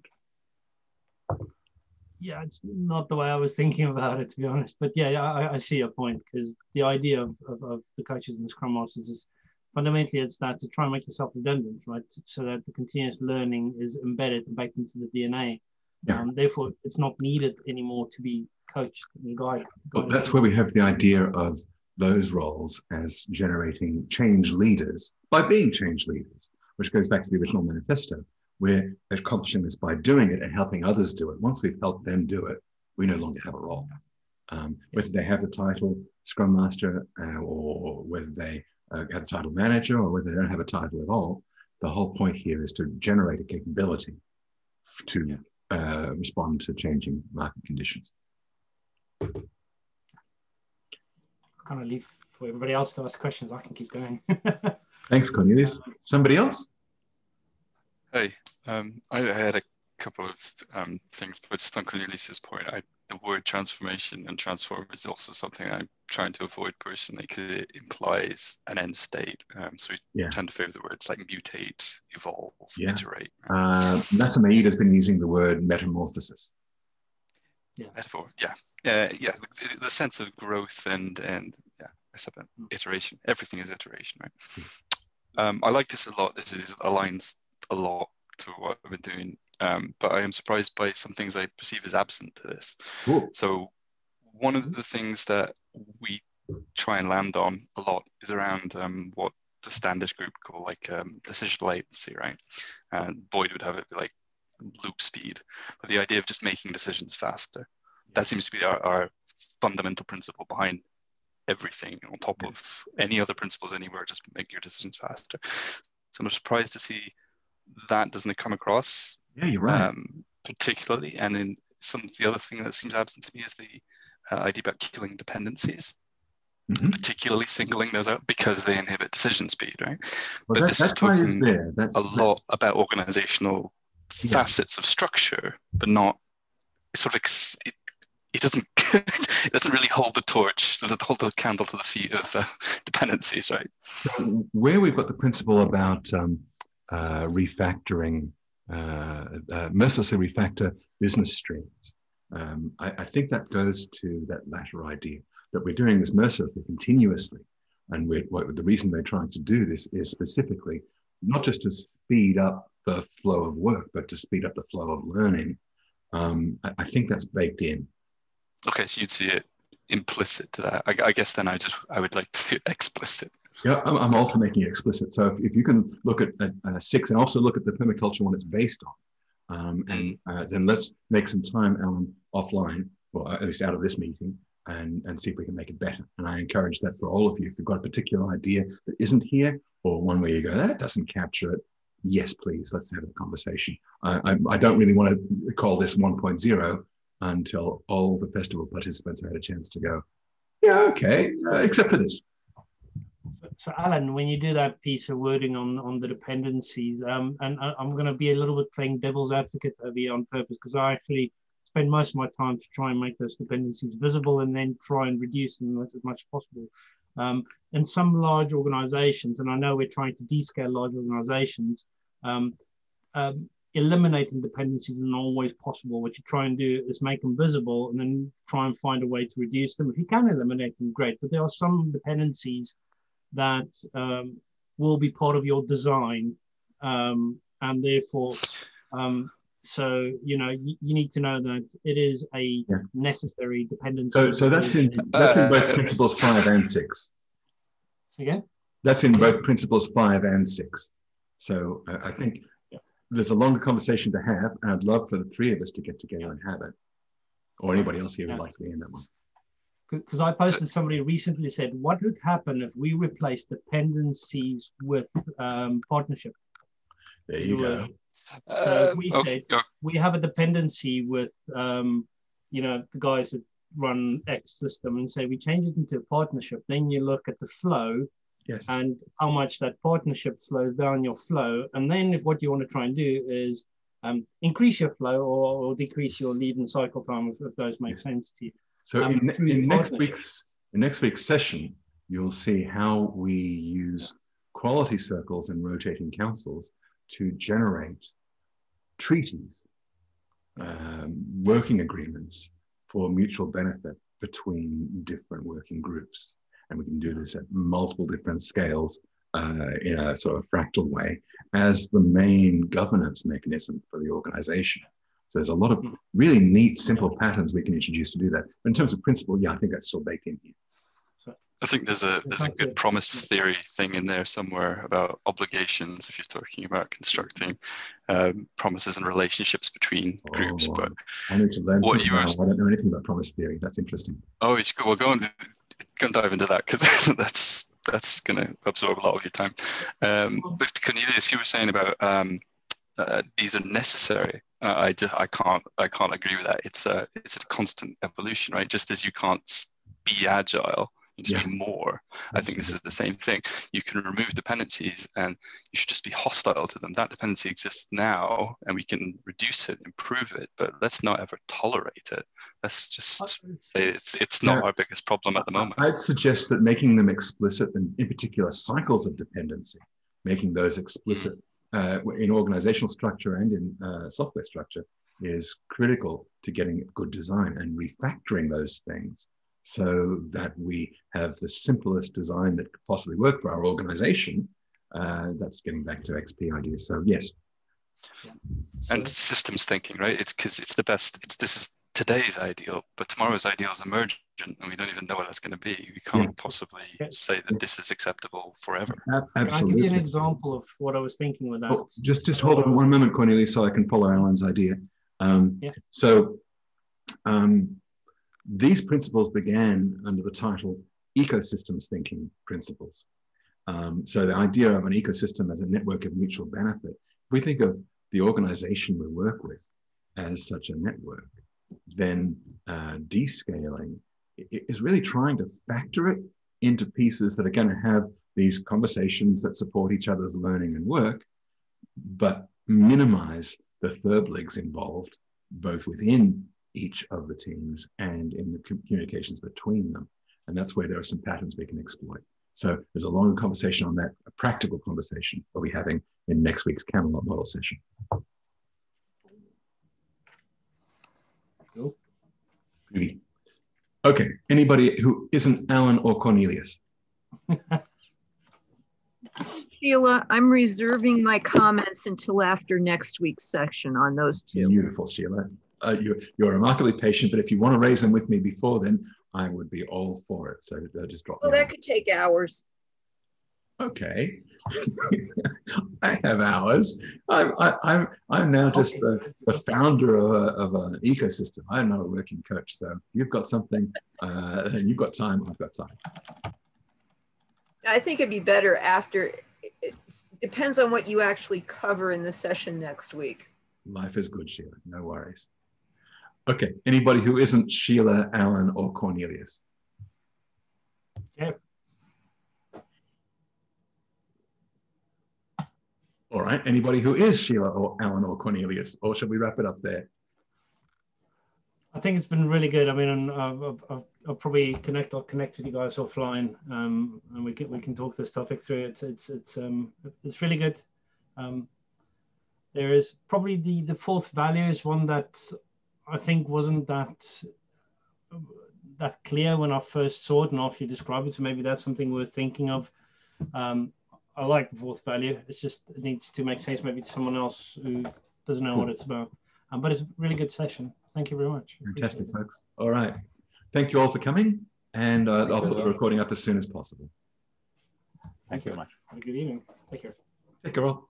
yeah, it's not the way I was thinking about it, to be honest. But yeah, I, I see your point because the idea of, of, of, the coaches and Scrum Masters is fundamentally it's that to try and make yourself redundant, right? So that the continuous learning is embedded and baked into the DNA. Yeah. Um, therefore, it's not needed anymore to be coached and guided. Well, that's where we have the idea of those roles as generating change leaders by being change leaders, which goes back to the original manifesto we're accomplishing this by doing it and helping others do it. Once we've helped them do it, we no longer have a role. Um, whether they have the title Scrum Master uh, or whether they uh, have the title Manager or whether they don't have a title at all, the whole point here is to generate a capability to uh, respond to changing market conditions. Kind of leave for everybody else to ask questions. I can keep going. Thanks, Cornelius. Somebody else? Hey, um, I, I, had a couple of um, things, but just on Cornelius's point, I, the word transformation and transform is also something I'm trying to avoid personally because it implies an end state. Um, so we yeah. tend to favor the words like mutate, evolve, yeah. iterate. Uh, Nassim has been using the word metamorphosis. Yeah. Metaphor, yeah, yeah, yeah. The, the sense of growth and and yeah, mm. iteration. Everything is iteration, right? Mm. Um, I like this a lot. This is, aligns a lot to what I've been doing. Um, but I am surprised by some things I perceive as absent to this. Cool. So one of the things that we try and land on a lot is around um, what the Standish group call like um, decision latency, right? And Boyd would have it be like loop speed, but the idea of just making decisions faster. That seems to be our, our fundamental principle behind everything on top of any other principles anywhere, just make your decisions faster. So I'm surprised to see that doesn't come across. Yeah, you're right. Um, particularly, and in some of the other thing that seems absent to me is the uh, idea about killing dependencies. Mm-hmm. particularly singling those out because they inhibit decision speed, right? Well, but that, this that's is talking there. That's, a that's... lot about organizational yeah. facets of structure, but not sort of it, it doesn't it doesn't really hold the torch, doesn't hold the candle to the feet of uh, dependencies, right? So where we've got the principle about um, uh, refactoring, uh, uh, mercilessly refactor business streams, um, I, I, think that goes to that latter idea that we're doing this mercilessly, continuously. And we're, what, the reason we're trying to do this is specifically not just to speed up the flow of work, but to speed up the flow of learning. Um, I, I think that's baked in. Okay, so you'd see it implicit to that. I, I guess then I just I would like to see it explicit. Yeah, I'm, I'm all for making it explicit. So if, if you can look at, at uh, six and also look at the permaculture one it's based on, um, and uh, then let's make some time, Alan, offline, or at least out of this meeting, and, and see if we can make it better. And I encourage that for all of you. If you've got a particular idea that isn't here, or one where you go, that doesn't capture it, yes, please, let's have a conversation. I, I, I don't really want to call this 1.0 until all the festival participants have had a chance to go, yeah, okay, uh, except for this. So, Alan, when you do that piece of wording on, on the dependencies, um, and I, am going to be a little bit playing devil's advocate over here on purpose because I actually spend most of my time to try and make those dependencies visible and then try and reduce them as much as possible. Um, in some large organizations, and I know we're trying to descale large organizations, um, um, eliminating dependencies is not always possible. What you try and do is make them visible and then try and find a way to reduce them. If you can eliminate them, great. But there are some dependencies that um, will be part of your design, um, and therefore, um, so you know you, you, need to know that it is a yeah. necessary dependency. So, so that's in that's in both principles five and six. Again. That's in both principles five and six. So uh, I think there's a longer conversation to have, and I'd love for the three of us to get together and have it, or anybody else here yeah. would like to be in that one. Because I posted somebody recently said, what would happen if we replace dependencies with um, partnership? There you go. So we uh, say we have a dependency with, um, you know, the guys that run X system and say we change it into a partnership. Then you look at the flow yes. and how much that partnership slows down your flow. And then if what you want to try and do is um, increase your flow or, or, decrease your lead and cycle time, if, if those make yes. sense to you. So um, in, in next week's in next week's session, you'll see how we use quality circles and rotating councils to generate treaties, um, working agreements for mutual benefit between different working groups and we can do this at multiple different scales uh, in a sort of fractal way as the main governance mechanism for the organization. So there's a lot of hmm. really neat, simple patterns we can introduce to do that. But in terms of principle, yeah, I think that's still baked in here. I think there's a there's a good promise theory thing in there somewhere about obligations if you're talking about constructing um, promises and relationships between oh, groups. But I need to learn. What you are, I don't know anything about promise theory. That's interesting. Oh, it's good. Well, go and and dive into that because that's that's going to absorb a lot of your time. Um, with Cornelius, you were saying about um, uh, these are necessary. Uh, I just I can't I can't agree with that. It's a it's a constant evolution, right? Just as you can't be agile, yeah. more. Absolutely. I think this is the same thing. You can remove dependencies, and you should just be hostile to them. That dependency exists now, and we can reduce it, improve it, but let's not ever tolerate it. Let's just say it's it's not yeah. our biggest problem at the moment. I'd suggest that making them explicit, and in particular cycles of dependency, making those explicit. Mm uh, in organizational structure and in uh, software structure is critical to getting good design and refactoring those things so that we have the simplest design that could possibly work for our organization. Uh, that's getting back to XP ideas. So yes. And systems thinking, right? It's because it's the best. It's this is today's ideal, but tomorrow's ideal is emergent, and we don't even know what that's going to be. We can't yeah. possibly say that this is acceptable forever. Absolutely. I'll give you an example of what I was thinking with that. Well, just, just hold on one moment, Cornelius, so I can follow Alan's idea. Um, yeah. So, um, these principles began under the title ecosystems thinking principles. Um, so the idea of an ecosystem as a network of mutual benefit, we think of the organization we work with as such a network, then uh, descaling is really trying to factor it into pieces that are going to have these conversations that support each other's learning and work, but minimize the legs involved, both within each of the teams and in the communications between them. And that's where there are some patterns we can exploit. So there's a longer conversation on that, a practical conversation we'll be having in next week's Camelot model session. Groovy. Okay. Anybody who isn't Alan or Cornelius? Sheila, I'm reserving my comments until after next week's section on those two. Beautiful, Sheila. Uh, you're, you're remarkably patient, but if you want to raise them with me before then, I would be all for it. So uh, just drop. Well, that could take hours. Okay. I have hours. I'm, I, am I'm, I'm now just okay. the, the founder of, a, of an ecosystem. I'm not a working coach. So you've got something uh, and you've got time, I've got time. I think it'd be better after, it depends on what you actually cover in the session next week. Life is good, Sheila. No worries. Okay. Anybody who isn't Sheila, Alan, or Cornelius? Yeah. All right. Anybody who is Sheila or Alan or Cornelius, or should we wrap it up there? I think it's been really good. I mean, I'll, I'll, I'll probably connect. I'll connect with you guys offline, um, and we can we can talk this topic through. It's it's it's um it's really good. Um, there is probably the the fourth value is one that I think wasn't that that clear when I first saw it, and after you described it, so maybe that's something worth thinking of. Um, I like the fourth value. It's just it needs to make sense maybe to someone else who doesn't know what it's about. Um, but it's a really good session. Thank you very much. Fantastic, folks. All right. Thank you all for coming, and uh, I'll put the recording up as soon as possible. Thank you very much. Have a good evening. Take care. Take care all.